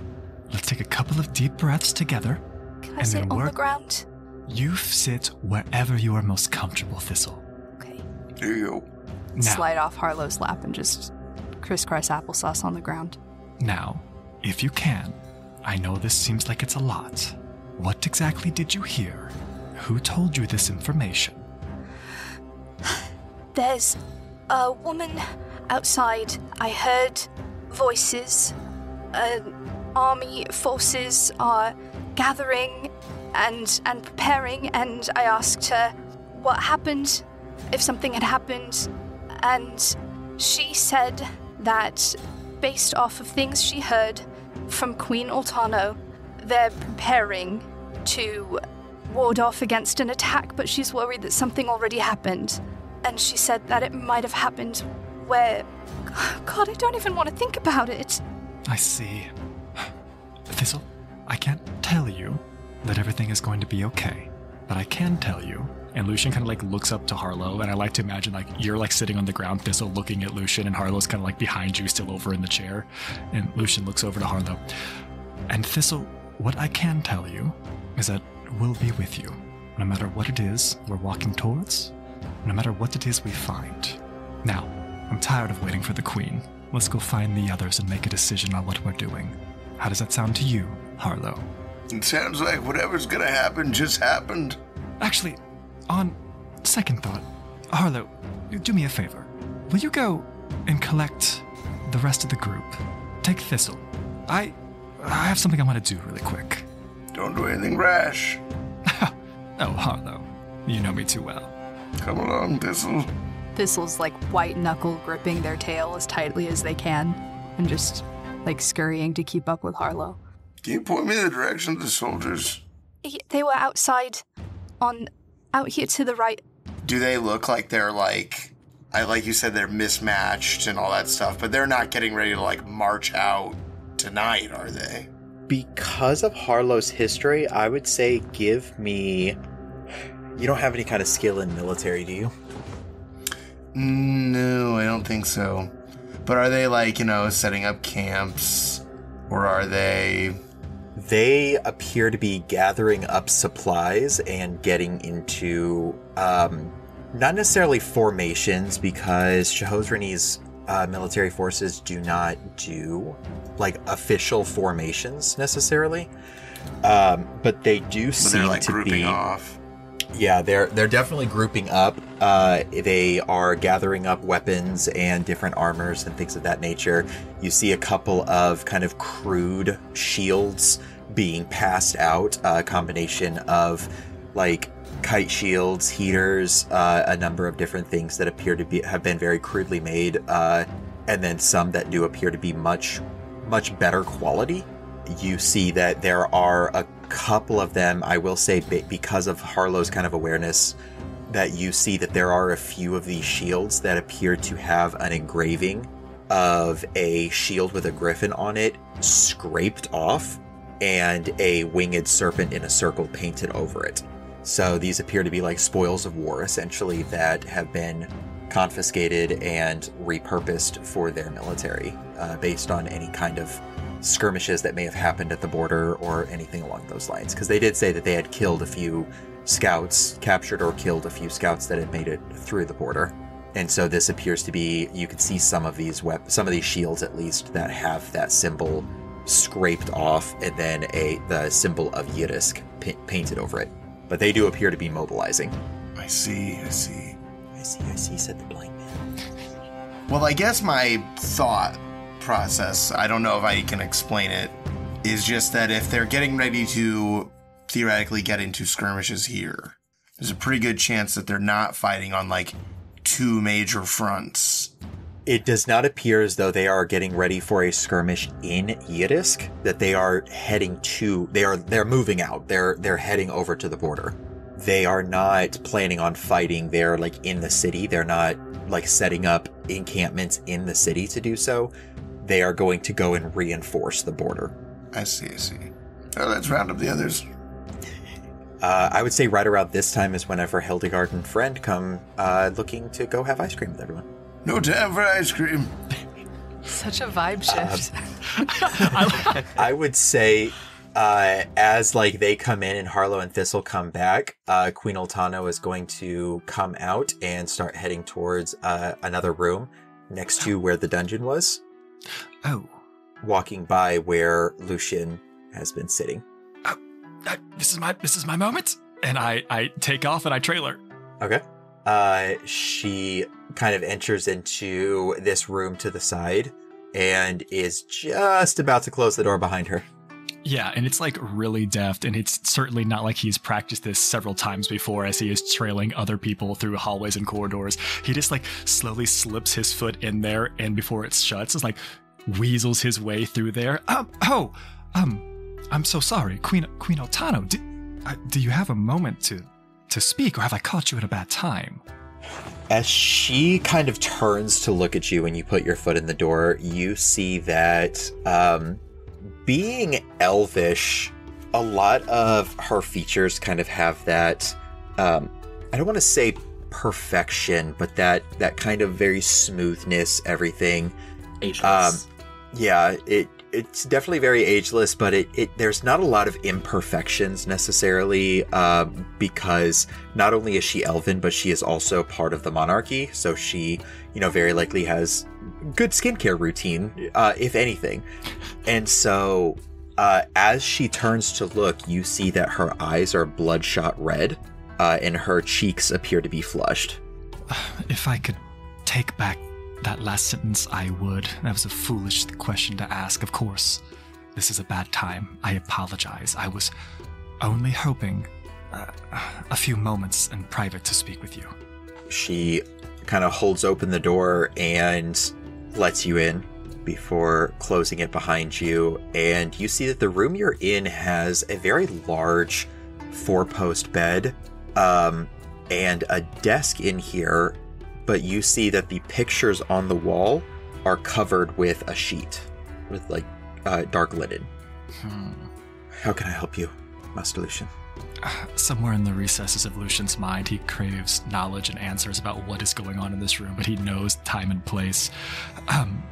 Let's take a couple of deep breaths together. can I And sit then on the work- ground? You sit wherever you are most comfortable, Thistle. Okay. Here you go. Now, Slide off Harlow's lap and just crisscross applesauce on the ground. now, if you can, I know this seems like it's a lot. What exactly did you hear? Who told you this information? There's a woman outside. I heard voices. Uh, army forces are gathering and and preparing, and I asked her what happened, if something had happened, and she said that based off of things she heard from Queen Altano, they're preparing to ward off against an attack, but she's worried that something already happened. And she said that it might have happened where. God, I don't even want to think about it. I see. Thistle, I can't tell you that everything is going to be okay, but I can tell you. And Lucian kind of like looks up to Harlow, and I like to imagine like you're like sitting on the ground, Thistle looking at Lucian, and Harlow's kind of like behind you, still over in the chair. And Lucian looks over to Harlow. And Thistle, what I can tell you is that we'll be with you. No matter what it is we're walking towards, no matter what it is we find. Now, I'm tired of waiting for the Queen. Let's go find the others and make a decision on what we're doing. How does that sound to you, Harlow? It sounds like whatever's gonna happen just happened. Actually, on second thought, Harlow, do me a favor. Will you go and collect the rest of the group? Take Thistle. I I have something I want to do really quick. Don't do anything rash. Oh, Harlow, you know me too well. Come along, Thistle. Thistle's like white knuckle gripping their tail as tightly as they can and just like scurrying to keep up with Harlow. Can you point me in the direction of the soldiers? They were outside on out here to the right. Do they look like they're like, I like you said they're mismatched and all that stuff, but they're not getting ready to like march out tonight, are they? Because of Harlow's history, I would say give me. You don't have any kind of skill in military, do you? No, I don't think so. But are they like, you know, setting up camps? Or are they. They appear to be gathering up supplies and getting into, um, not necessarily formations, because Shahozrani's uh, military forces do not do like official formations necessarily. Um, but they do seem like to grouping be. off. Yeah, they're they're definitely grouping up. Uh, they are gathering up weapons and different armors and things of that nature. You see a couple of kind of crude shields being passed out. A combination of like kite shields, heaters, uh, a number of different things that appear to be have been very crudely made, uh, and then some that do appear to be much much better quality you see that there are a couple of them, I will say, because of Harlow's kind of awareness, that you see that there are a few of these shields that appear to have an engraving of a shield with a griffin on it scraped off and a winged serpent in a circle painted over it. So these appear to be like spoils of war, essentially, that have been confiscated and repurposed for their military uh, based on any kind of skirmishes that may have happened at the border or anything along those lines. Because they did say that they had killed a few scouts, captured or killed a few scouts that had made it through the border. And so this appears to be you can see some of these some of these shields at least that have that symbol scraped off and then a the symbol of Yirisk pa- painted over it. But they do appear to be mobilizing. I see, I see. I see, I see, said the blind man. Well, I guess my thought process, I don't know if I can explain it, is just that if they're getting ready to theoretically get into skirmishes here, there's a pretty good chance that they're not fighting on like two major fronts. It does not appear as though they are getting ready for a skirmish in Yirisk. That they are heading to. They are. They're moving out. They're. They're heading over to the border. They are not planning on fighting. They're like in the city. They're not like setting up encampments in the city to do so. They are going to go and reinforce the border. I see, I see. Well, let's round up the others. Uh, I would say right around this time is whenever Hildegard and friend come uh, looking to go have ice cream with everyone. No time for ice cream. Such a vibe shift. I would say uh, as like they come in and Harlow and Thistle come back, uh, Queen Oltano is going to come out and start heading towards uh, another room next to where the dungeon was, Oh, walking by where Lucian has been sitting. uh, this is my this is my moment, and I I take off and I trailer. Okay. Uh, she kind of enters into this room to the side and is just about to close the door behind her. Yeah, and it's like really deft, and it's certainly not like he's practiced this several times before as he is trailing other people through hallways and corridors. He just like slowly slips his foot in there, and before it shuts, it's like weasels his way through there. Um, oh, um, I'm so sorry, Queen Queen Otano. Do, uh, do you have a moment to to speak, or have I caught you at a bad time? As she kind of turns to look at you when you put your foot in the door, you see that um, being elvish, a lot of her features kind of have that. Um, I don't want to say perfection, but that that kind of very smoothness, everything. Ageless. Yeah, it it's definitely very ageless, but it, it there's not a lot of imperfections necessarily, uh, because not only is she elven, but she is also part of the monarchy, so she, you know, very likely has good skincare routine, uh, if anything. And so, uh, as she turns to look, you see that her eyes are bloodshot red, uh, and her cheeks appear to be flushed. If I could take back that last sentence, I would. That was a foolish question to ask, of course. this is a bad time. I apologize. I was only hoping uh, a few moments in private to speak with you. She kind of holds open the door and lets you in before closing it behind you. And you see that the room you're in has a very large four post bed um, and a desk in here. But you see that the pictures on the wall are covered with a sheet with like uh, dark linen. Hmm. How can I help you, Master Lucian? Somewhere in the recesses of Lucian's mind, he craves knowledge and answers about what is going on in this room, but he knows time and place. Um,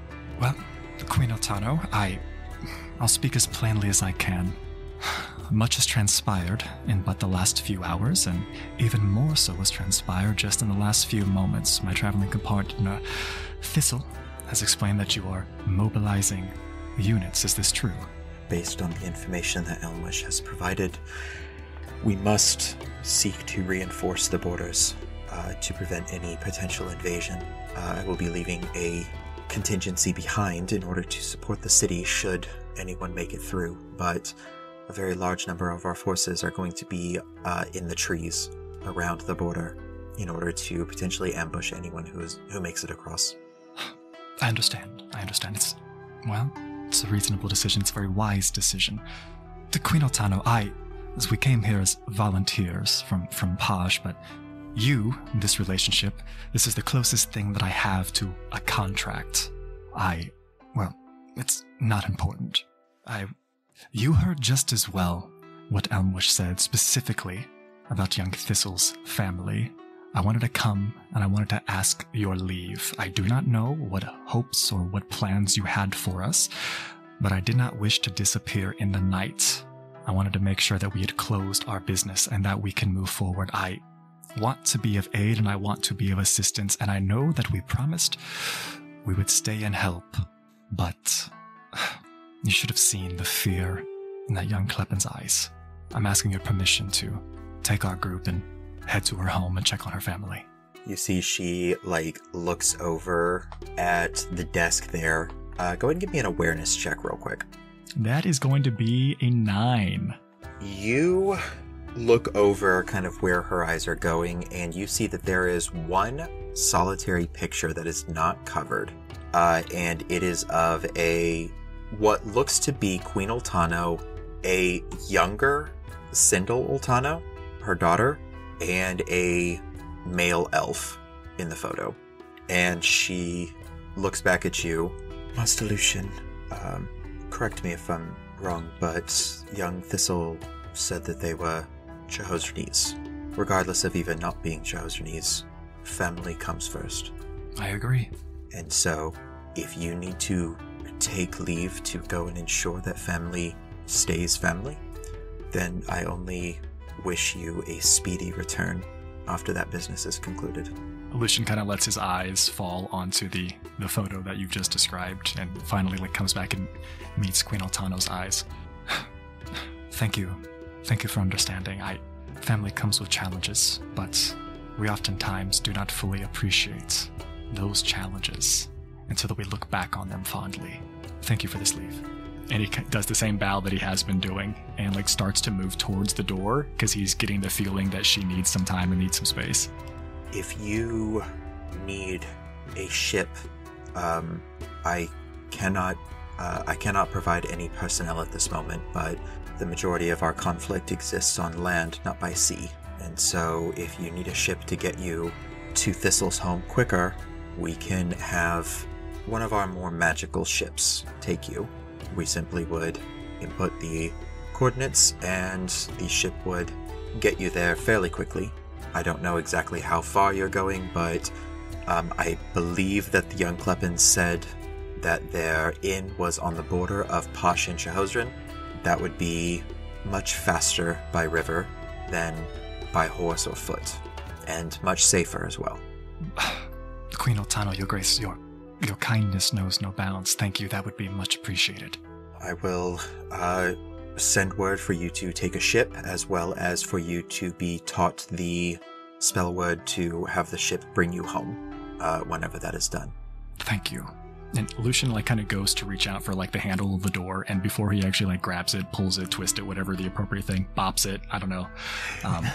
well, Queen Otano, I. I'll speak as plainly as I can. Much has transpired in but the last few hours, and even more so has transpired just in the last few moments. My traveling compadre, Thistle, has explained that you are mobilizing units. Is this true? Based on the information that Elmwish has provided, we must seek to reinforce the borders uh, to prevent any potential invasion. Uh, I will be leaving a contingency behind in order to support the city should anyone make it through, but a very large number of our forces are going to be uh, in the trees around the border in order to potentially ambush anyone who is who makes it across. I understand. I understand. It's well, it's a reasonable decision. It's a very wise decision. The Queen Otano, I, as we came here as volunteers from from Paj, but you, this relationship, this is the closest thing that I have to a contract. I, well, it's not important. I, you heard just as well what Elmwish said specifically about young Thistle's family. I wanted to come and I wanted to ask your leave. I do not know what hopes or what plans you had for us, but I did not wish to disappear in the night. I wanted to make sure that we had closed our business and that we can move forward. I want to be of aid and I want to be of assistance, and I know that we promised we would stay and help, but you should have seen the fear in that young Kleppen's eyes. I'm asking your permission to take our group and head to her home and check on her family. You see, she like looks over at the desk there. Uh, go ahead and give me an awareness check, real quick. That is going to be a nine. You look over kind of where her eyes are going, and you see that there is one solitary picture that is not covered, uh, and it is of a what looks to be Queen Oltano, a younger Sindel Oltano, her daughter, and a male elf in the photo. And she looks back at you, Master Lucian. Um, correct me if I'm wrong, but young Thistle said that they were Jehosranese. Regardless of even not being Jehosranese, family comes first. I agree. And so, if you need to take leave to go and ensure that family stays family, then I only wish you a speedy return after that business is concluded. Lucian kind of lets his eyes fall onto the the photo that you've just described, and finally like comes back and meets Queen Altano's eyes. Thank you, thank you for understanding. I family comes with challenges, but we oftentimes do not fully appreciate those challenges until we look back on them fondly. Thank you for this leave. And he does the same bow that he has been doing and like starts to move towards the door because he's getting the feeling that she needs some time and needs some space. If you need a ship, um, I cannot uh, I cannot provide any personnel at this moment, but the majority of our conflict exists on land, not by sea. And so, if you need a ship to get you to Thistle's home quicker, we can have one of our more magical ships take you. We simply would input the coordinates, and the ship would get you there fairly quickly. I don't know exactly how far you're going, but um, I believe that the young Kleppin said that their inn was on the border of Posh and. That would be much faster by river than by horse or foot, and much safer as well. Queen Altano, your grace, your your kindness knows no bounds. Thank you. That would be much appreciated. I will uh, send word for you to take a ship, as well as for you to be taught the spell word to have the ship bring you home uh, whenever that is done. Thank you. And Lucian like kind of goes to reach out for like the handle of the door, and before he actually like grabs it, pulls it, twists it, whatever the appropriate thing, bops it. I don't know. Um,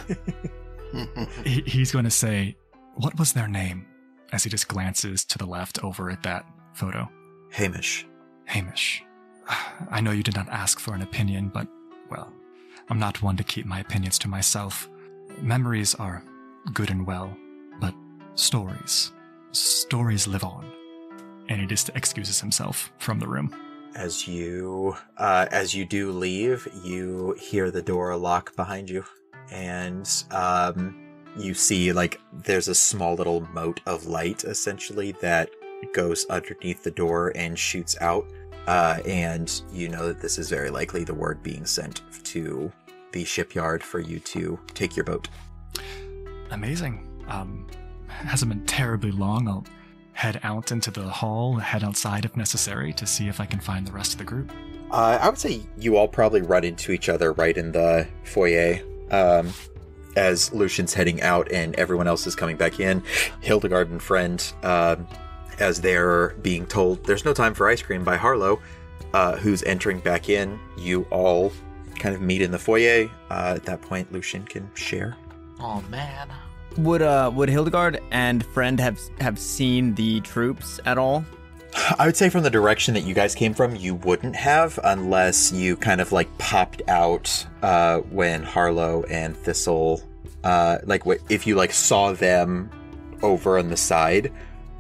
he, he's going to say, "What was their name?" As he just glances to the left over at that photo. Hamish. Hamish, I know you did not ask for an opinion, but well, I'm not one to keep my opinions to myself. Memories are good and well, but stories, stories live on. And he just excuses himself from the room. As you uh, as you do leave, you hear the door lock behind you, and um, you see like there's a small little mote of light essentially that goes underneath the door and shoots out. Uh, and you know that this is very likely the word being sent to the shipyard for you to take your boat. Amazing. Um, hasn't been terribly long. I'll head out into the hall, head outside if necessary to see if I can find the rest of the group. Uh, I would say you all probably run into each other right in the foyer um, as Lucian's heading out and everyone else is coming back in. Hildegard and friend, um, as they're being told there's no time for ice cream by Harlow, uh, who's entering back in. You all kind of meet in the foyer. Uh, at that point, Lucian can share. Oh man. Would uh would Hildegard and friend have have seen the troops at all? I would say from the direction that you guys came from, you wouldn't have unless you kind of like popped out uh, when Harlow and Thistle, uh, like what if you like saw them over on the side,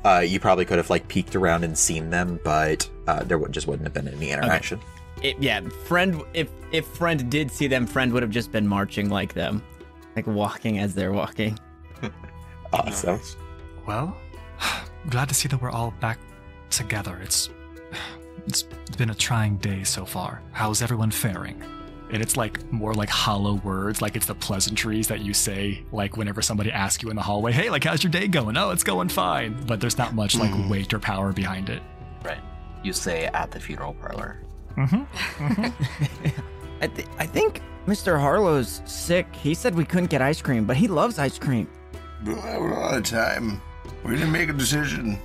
uh, you probably could have like peeked around and seen them, but uh, there would, just wouldn't have been any interaction. It, yeah, friend. If if friend did see them, friend would have just been marching like them, like walking as they're walking. Awesome. Well, glad to see that we're all back together. It's it's been a trying day so far. How's everyone faring? And it's like more like hollow words, like it's the pleasantries that you say, like whenever somebody asks you in the hallway, "Hey, like how's your day going?" "Oh, it's going fine." But there's not much like weight or power behind it. Right. You say at the funeral parlor. Hmm. I, th- I think Mr. Harlow's sick. He said we couldn't get ice cream, but he loves ice cream. We'll have a lot of time. We didn't make a decision.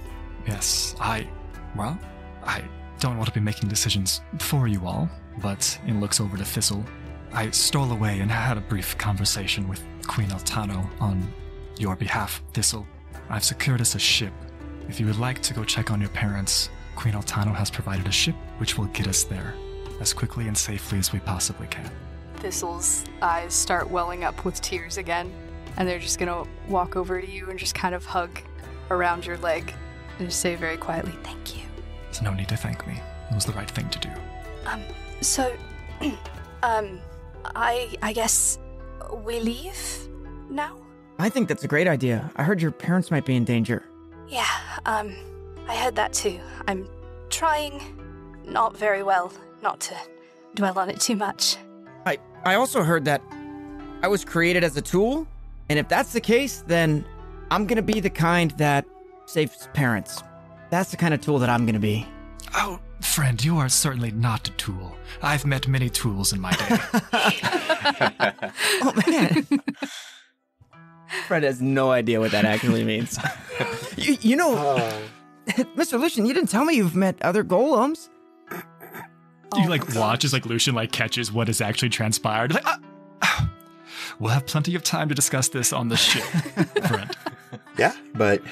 Yes, I. Well, I don't want to be making decisions for you all, but it looks over to Thistle. I stole away and had a brief conversation with Queen Altano on your behalf, Thistle. I've secured us a ship. If you would like to go check on your parents, Queen Altano has provided a ship which will get us there as quickly and safely as we possibly can. Thistle's eyes start welling up with tears again, and they're just gonna walk over to you and just kind of hug around your leg and just say very quietly, Thank you. There's no need to thank me. It was the right thing to do. Um, so, um, I I guess we leave now? I think that's a great idea. I heard your parents might be in danger. Yeah, um, I heard that too. I'm trying not very well not to dwell on it too much. I I also heard that I was created as a tool, and if that's the case, then I'm gonna be the kind that saves parents. That's the kind of tool that I'm gonna be. Oh, friend, you are certainly not a tool. I've met many tools in my day. Oh man. Fred has no idea what that actually means. you, you know, Mr. Lucian, you didn't tell me you've met other golems. you like watch as like Lucian like catches what has actually transpired. Like, ah, ah. we'll have plenty of time to discuss this on the ship, friend. Yeah, but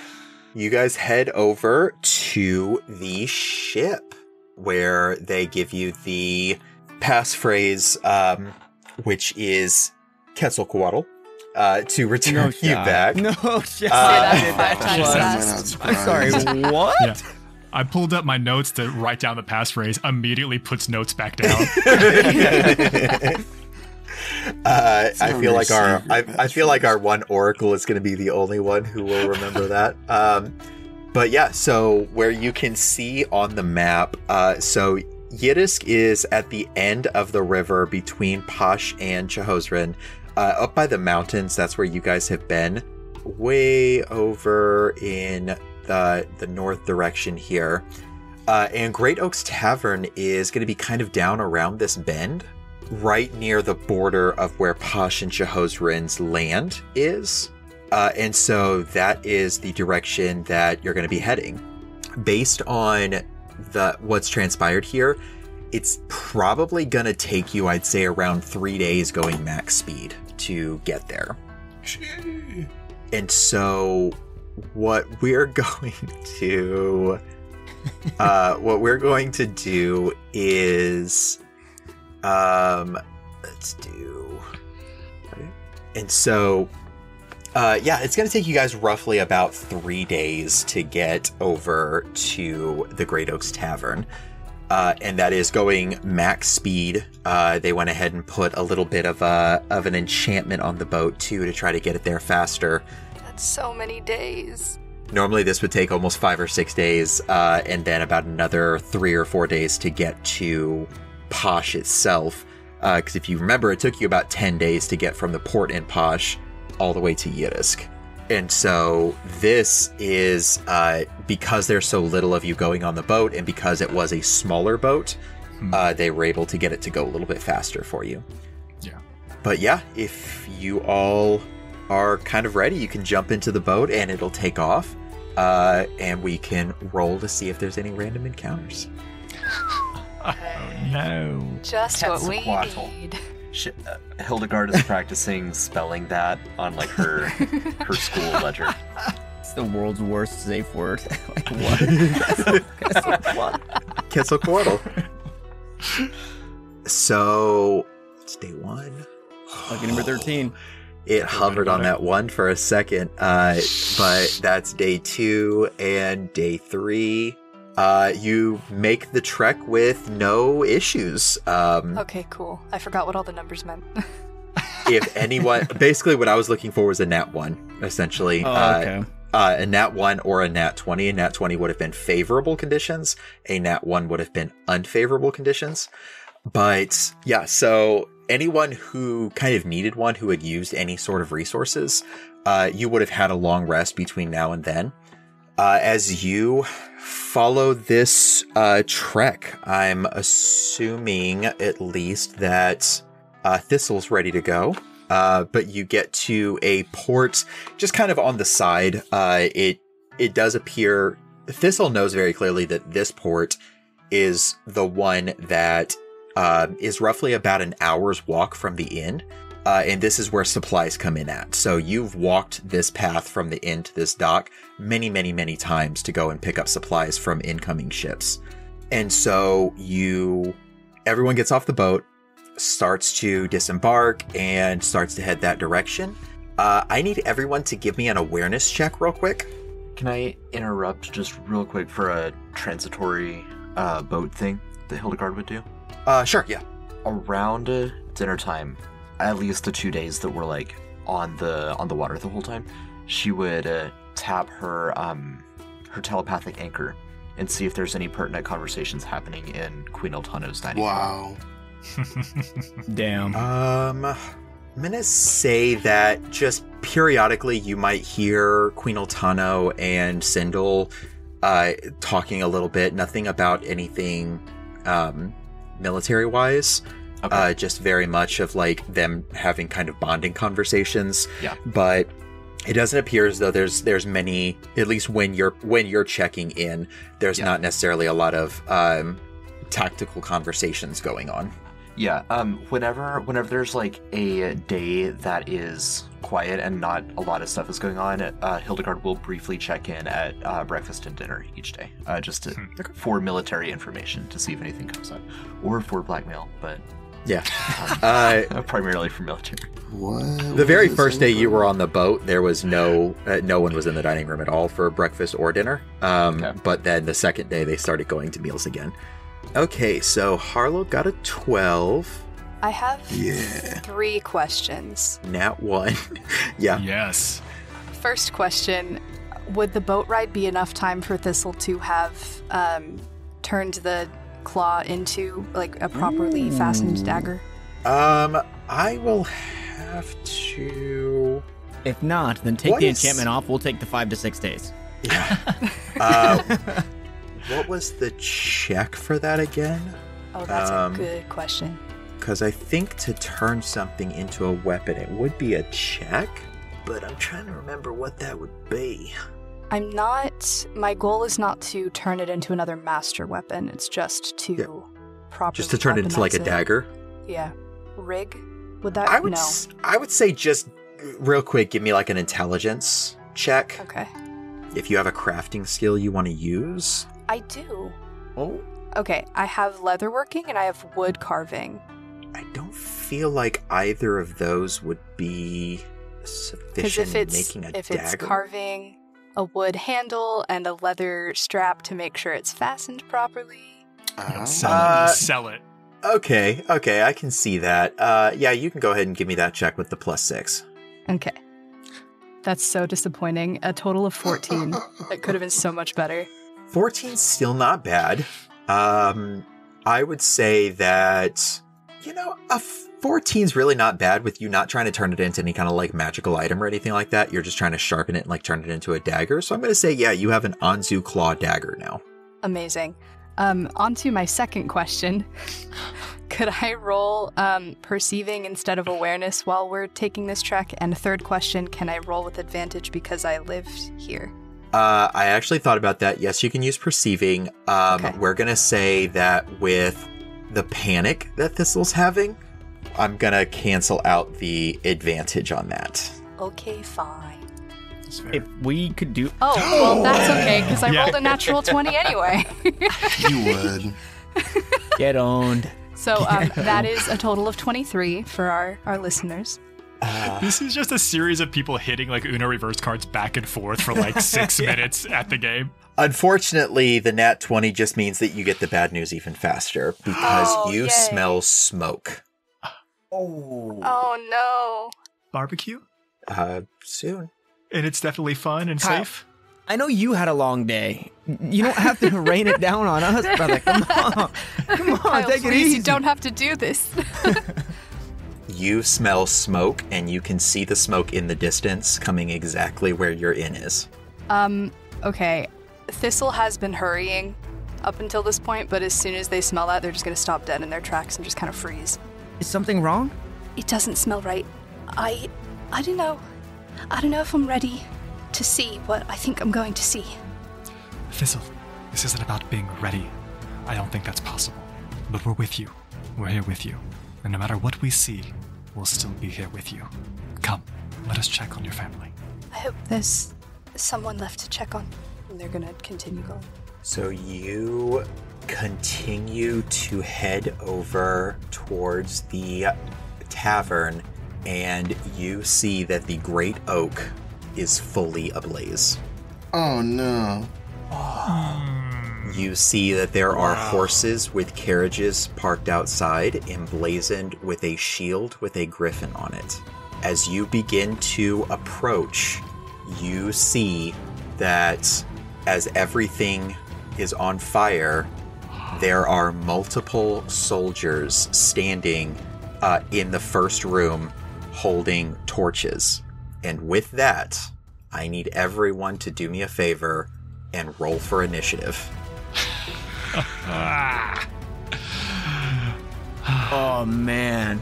you guys head over to the ship where they give you the passphrase, um, which is Quetzalcoatl, uh, to return No you shot. back. No shot. Uh, Say that five times fast. I'm sorry. What? Yeah. I pulled up my notes to write down the passphrase. Immediately puts notes back down. Uh, I feel like our I, I feel like our one oracle is going to be the only one who will remember that. Um, but yeah, so where you can see on the map, uh, so Yirisk is at the end of the river between Posh and Chehozrin, uh, up by the mountains. That's where you guys have been, way over in the the north direction here. Uh, and Great Oaks Tavern is going to be kind of down around this bend right near the border of where Posh and Jehozrin's land is. Uh, and so that is the direction that you're going to be heading. Based on the what's transpired here, it's probably gonna take you, I'd say, around three days going max speed to get there. Gee. And so, what we're going to, uh, what we're going to do is, um, let's do, and so, uh, yeah, it's going to take you guys roughly about three days to get over to the Great Oaks Tavern. Uh, and that is going max speed. Uh, they went ahead and put a little bit of a of an enchantment on the boat too to try to get it there faster. That's so many days. Normally, this would take almost five or six days, uh, and then about another three or four days to get to Posh itself. Because if you remember, it took you about ten days to get from the port in Posh all the way to Yirisk. And so this is uh, because there's so little of you going on the boat, and because it was a smaller boat, uh, they were able to get it to go a little bit faster for you. Yeah. But yeah, if you all are kind of ready, you can jump into the boat and it'll take off. Uh, and we can roll to see if there's any random encounters. Oh no. Just what we Quetzalcoatl. need. Sh- uh, Hildegard is practicing spelling that on like her her school ledger. It's the world's worst safe word. like what? what? Quetzalcoatl. so it's day one. Lucky number thirteen. It hovered on that one for a second, uh, but that's day two and day three. Uh, you make the trek with no issues. Um, Okay, cool. I forgot what all the numbers meant. if anyone, basically, what I was looking for was a nat one, essentially. Oh, Uh, okay. uh, a nat 1 or a nat 20. A nat 20 would have been favorable conditions. A nat 1 would have been unfavorable conditions. But yeah, so anyone who kind of needed one who had used any sort of resources, uh, you would have had a long rest between now and then. Uh, as you follow this uh, trek, I'm assuming at least that uh, Thistle's ready to go. Uh, but you get to a port just kind of on the side. Uh, it it does appear Thistle knows very clearly that this port is the one that uh, is roughly about an hour's walk from the inn. Uh, and this is where supplies come in at. So you've walked this path from the inn to this dock many, many, many times to go and pick up supplies from incoming ships. And so you, everyone gets off the boat, starts to disembark, and starts to head that direction. Uh, I need everyone to give me an awareness check real quick. Can I interrupt just real quick for a transitory uh, boat thing that Hildegard would do? Uh, sure, yeah. Around uh, dinner time, at least the two days that we're like on the on the water the whole time, she would uh, tap her um her telepathic anchor and see if there's any pertinent conversations happening in Queen Eltano's dining room. Wow. Damn. Um, I'm gonna say that just periodically you might hear Queen Oltano and Sindel uh, talking a little bit. Nothing about anything um, military wise. Okay. Uh, just very much of like them having kind of bonding conversations. Yeah. But it doesn't appear as though there's there's many at least when you're when you're checking in there's Yeah. not necessarily a lot of um, tactical conversations going on. Yeah, um, whenever whenever there's like a day that is quiet and not a lot of stuff is going on, uh, Hildegard will briefly check in at uh, breakfast and dinner each day, uh, just to, for military information to see if anything comes up, or for blackmail, but Yeah. Uh, primarily for military. What? The very was first day you were on the boat, there was no uh, no one was in the dining room at all for breakfast or dinner. Um, Okay. But then the second day they started going to meals again. Okay, so Harlow got a twelve. I have Yeah. three questions. Nat one. yeah. Yes. First question Would the boat ride be enough time for Thistle to have um, turned the claw into like a properly fastened dagger? Um, I will have to. If not, then take What the is- enchantment off. We'll take the five to six days. Yeah. uh, what was the check for that again? Oh, that's Um, a good question. Because I think to turn something into a weapon, it would be a check. But I'm trying to remember what that would be. I'm not. My goal is not to turn it into another master weapon. It's just to Yeah. properly. Just to turn it into like a weaponize dagger. Yeah. Rig? Would that? I would no. s- I would say just real quick give me like an intelligence check. Okay. If you have a crafting skill you want to use. I do. Oh, Okay, I have leatherworking and I have wood carving. I don't feel like either of those would be Because sufficient if in it's making a if dagger. it's carving a wood handle and a leather strap to make sure it's fastened properly. Uh, Sell Uh, it. Sell it. Okay, okay, I can see that. Uh, yeah, you can go ahead and give me that check with the plus six. Okay. That's so disappointing. A total of 14. It could have been so much better. 14's still not bad. Um, I would say that, you know, a 14's really not bad with you not trying to turn it into any kind of like magical item or anything like that. You're just trying to sharpen it and like turn it into a dagger. So I'm going to say, yeah, you have an Anzu claw dagger now. Amazing. Um, on to my second question. Could I roll um, perceiving instead of awareness while we're taking this trek? And third question, can I roll with advantage because I live here? Uh, I actually thought about that. Yes, you can use perceiving. Um, Okay. We're gonna say that with the panic that Thistle's having, I'm gonna cancel out the advantage on that. Okay, fine. If we could do. Oh, well, that's okay because I Yeah. rolled a natural 20 anyway. you would. Get owned. so um, that is a total of 23 for our, our listeners. This is just a series of people hitting like Uno reverse cards back and forth for like six minutes at the game. Unfortunately, the nat 20 just means that you get the bad news even faster because Oh, you yay. smell smoke. Oh, Oh no. Barbecue? Uh, soon. And it's definitely fun and Kyle. safe. I know you had a long day. You don't have to rain it down on us, brother. Come on, come on, Kyle, take it easy. you don't have to do this. You smell smoke, and you can see the smoke in the distance coming exactly where your inn is. Um, okay. Thistle has been hurrying up until this point, but as soon as they smell that, they're just gonna stop dead in their tracks and just kind of freeze. Is something wrong? It doesn't smell right. I. I don't know. I don't know if I'm ready to see what I think I'm going to see. Thistle, this isn't about being ready. I don't think that's possible. But we're with you. We're here with you. And no matter what we see, we'll still be here with you. Come, let us check on your family. I hope there's someone left to check on. And they're gonna continue going. So you continue to head over towards the tavern, and you see that the Great Oak is fully ablaze. Oh no. You see that there are horses with carriages parked outside, emblazoned with a shield with a griffin on it. As you begin to approach, you see that as everything is on fire, there are multiple soldiers standing uh, in the first room holding torches. And with that, I need everyone to do me a favor and roll for initiative. Oh man.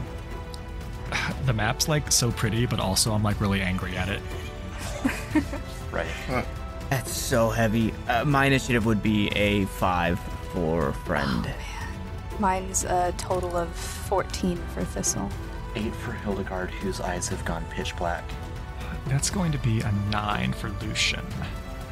The map's like so pretty, but also I'm like really angry at it. Right. That's so heavy. Uh, my initiative would be a five for friend. Mine's a total of 14 for Thistle. Eight for Hildegard, whose eyes have gone pitch black. That's going to be a nine for Lucian.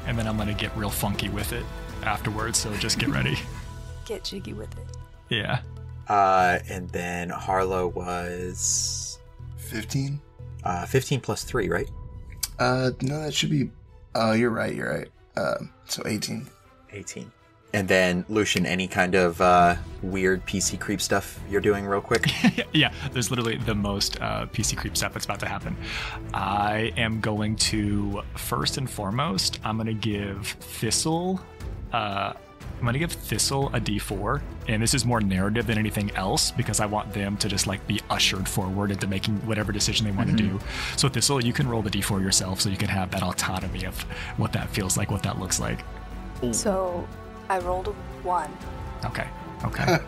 And then I'm going to get real funky with it afterwards, so just get ready. Get jiggy with it. yeah. Uh, and then Harlow was 15? uh, 15 plus 3, right? Uh, no, that should be. Oh, you're right, you're right. Um, so 18. 18. And then, Lucian, any kind of uh, weird PC creep stuff you're doing real quick? yeah, there's literally the most uh, PC creep stuff that's about to happen. I am going to first and foremost, I'm gonna give Thistle. Uh, I'm gonna give Thistle a D4, and this is more narrative than anything else because I want them to just like be ushered forward into making whatever decision they want to do. So Thistle, you can roll the D4 yourself, so you can have that autonomy of what that feels like, what that looks like. So I rolled a 1. Okay. Okay.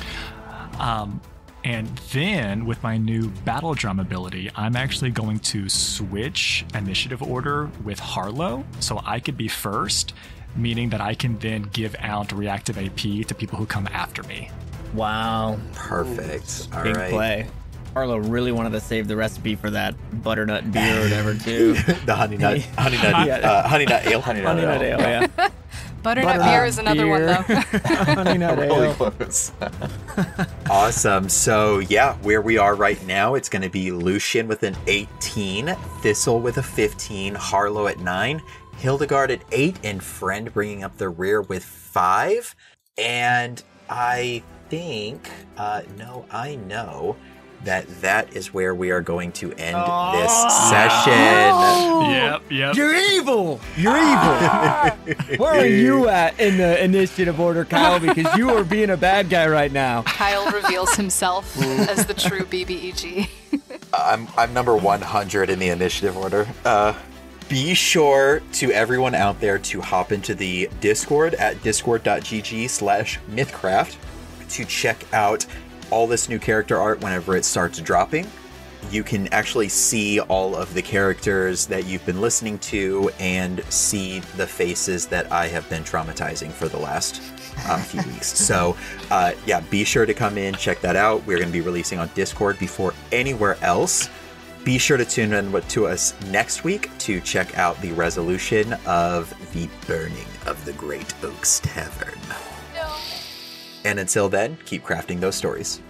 um, And then with my new battle drum ability, I'm actually going to switch initiative order with Harlow so I could be first, meaning that I can then give out reactive AP to people who come after me. Wow. Perfect. All Big right. play. Harlow really wanted to save the recipe for that butternut beer or whatever too. the honey nut, honey nut, Yeah. uh, honey nut ale. Honey Honey nut ale, yeah. Butternut Butternut beer is another one, though. Honey nut Really ale. close. Awesome. So, yeah, where we are right now, it's going to be Lucian with an 18, Thistle with a 15, Harlow at 9, Hildegard at 8, and Friend bringing up the rear with 5. And I think, uh, no, I know that that is where we are going to end this session. Yep, yep. You're evil. You're evil. Where are you at in the initiative order, Kyle? Because you are being a bad guy right now. Kyle reveals himself as the true BBEG. I'm I'm number 100 in the initiative order. Uh, be sure to everyone out there to hop into the Discord at discord.gg slash mythcraft to check out all this new character art whenever it starts dropping. You can actually see all of the characters that you've been listening to and see the faces that I have been traumatizing for the last uh, few weeks. So, uh, yeah, be sure to come in, check that out. We're going to be releasing on Discord before anywhere else. Be sure to tune in with- to us next week to check out the resolution of the burning of the Great Oaks Tavern. And until then, keep crafting those stories.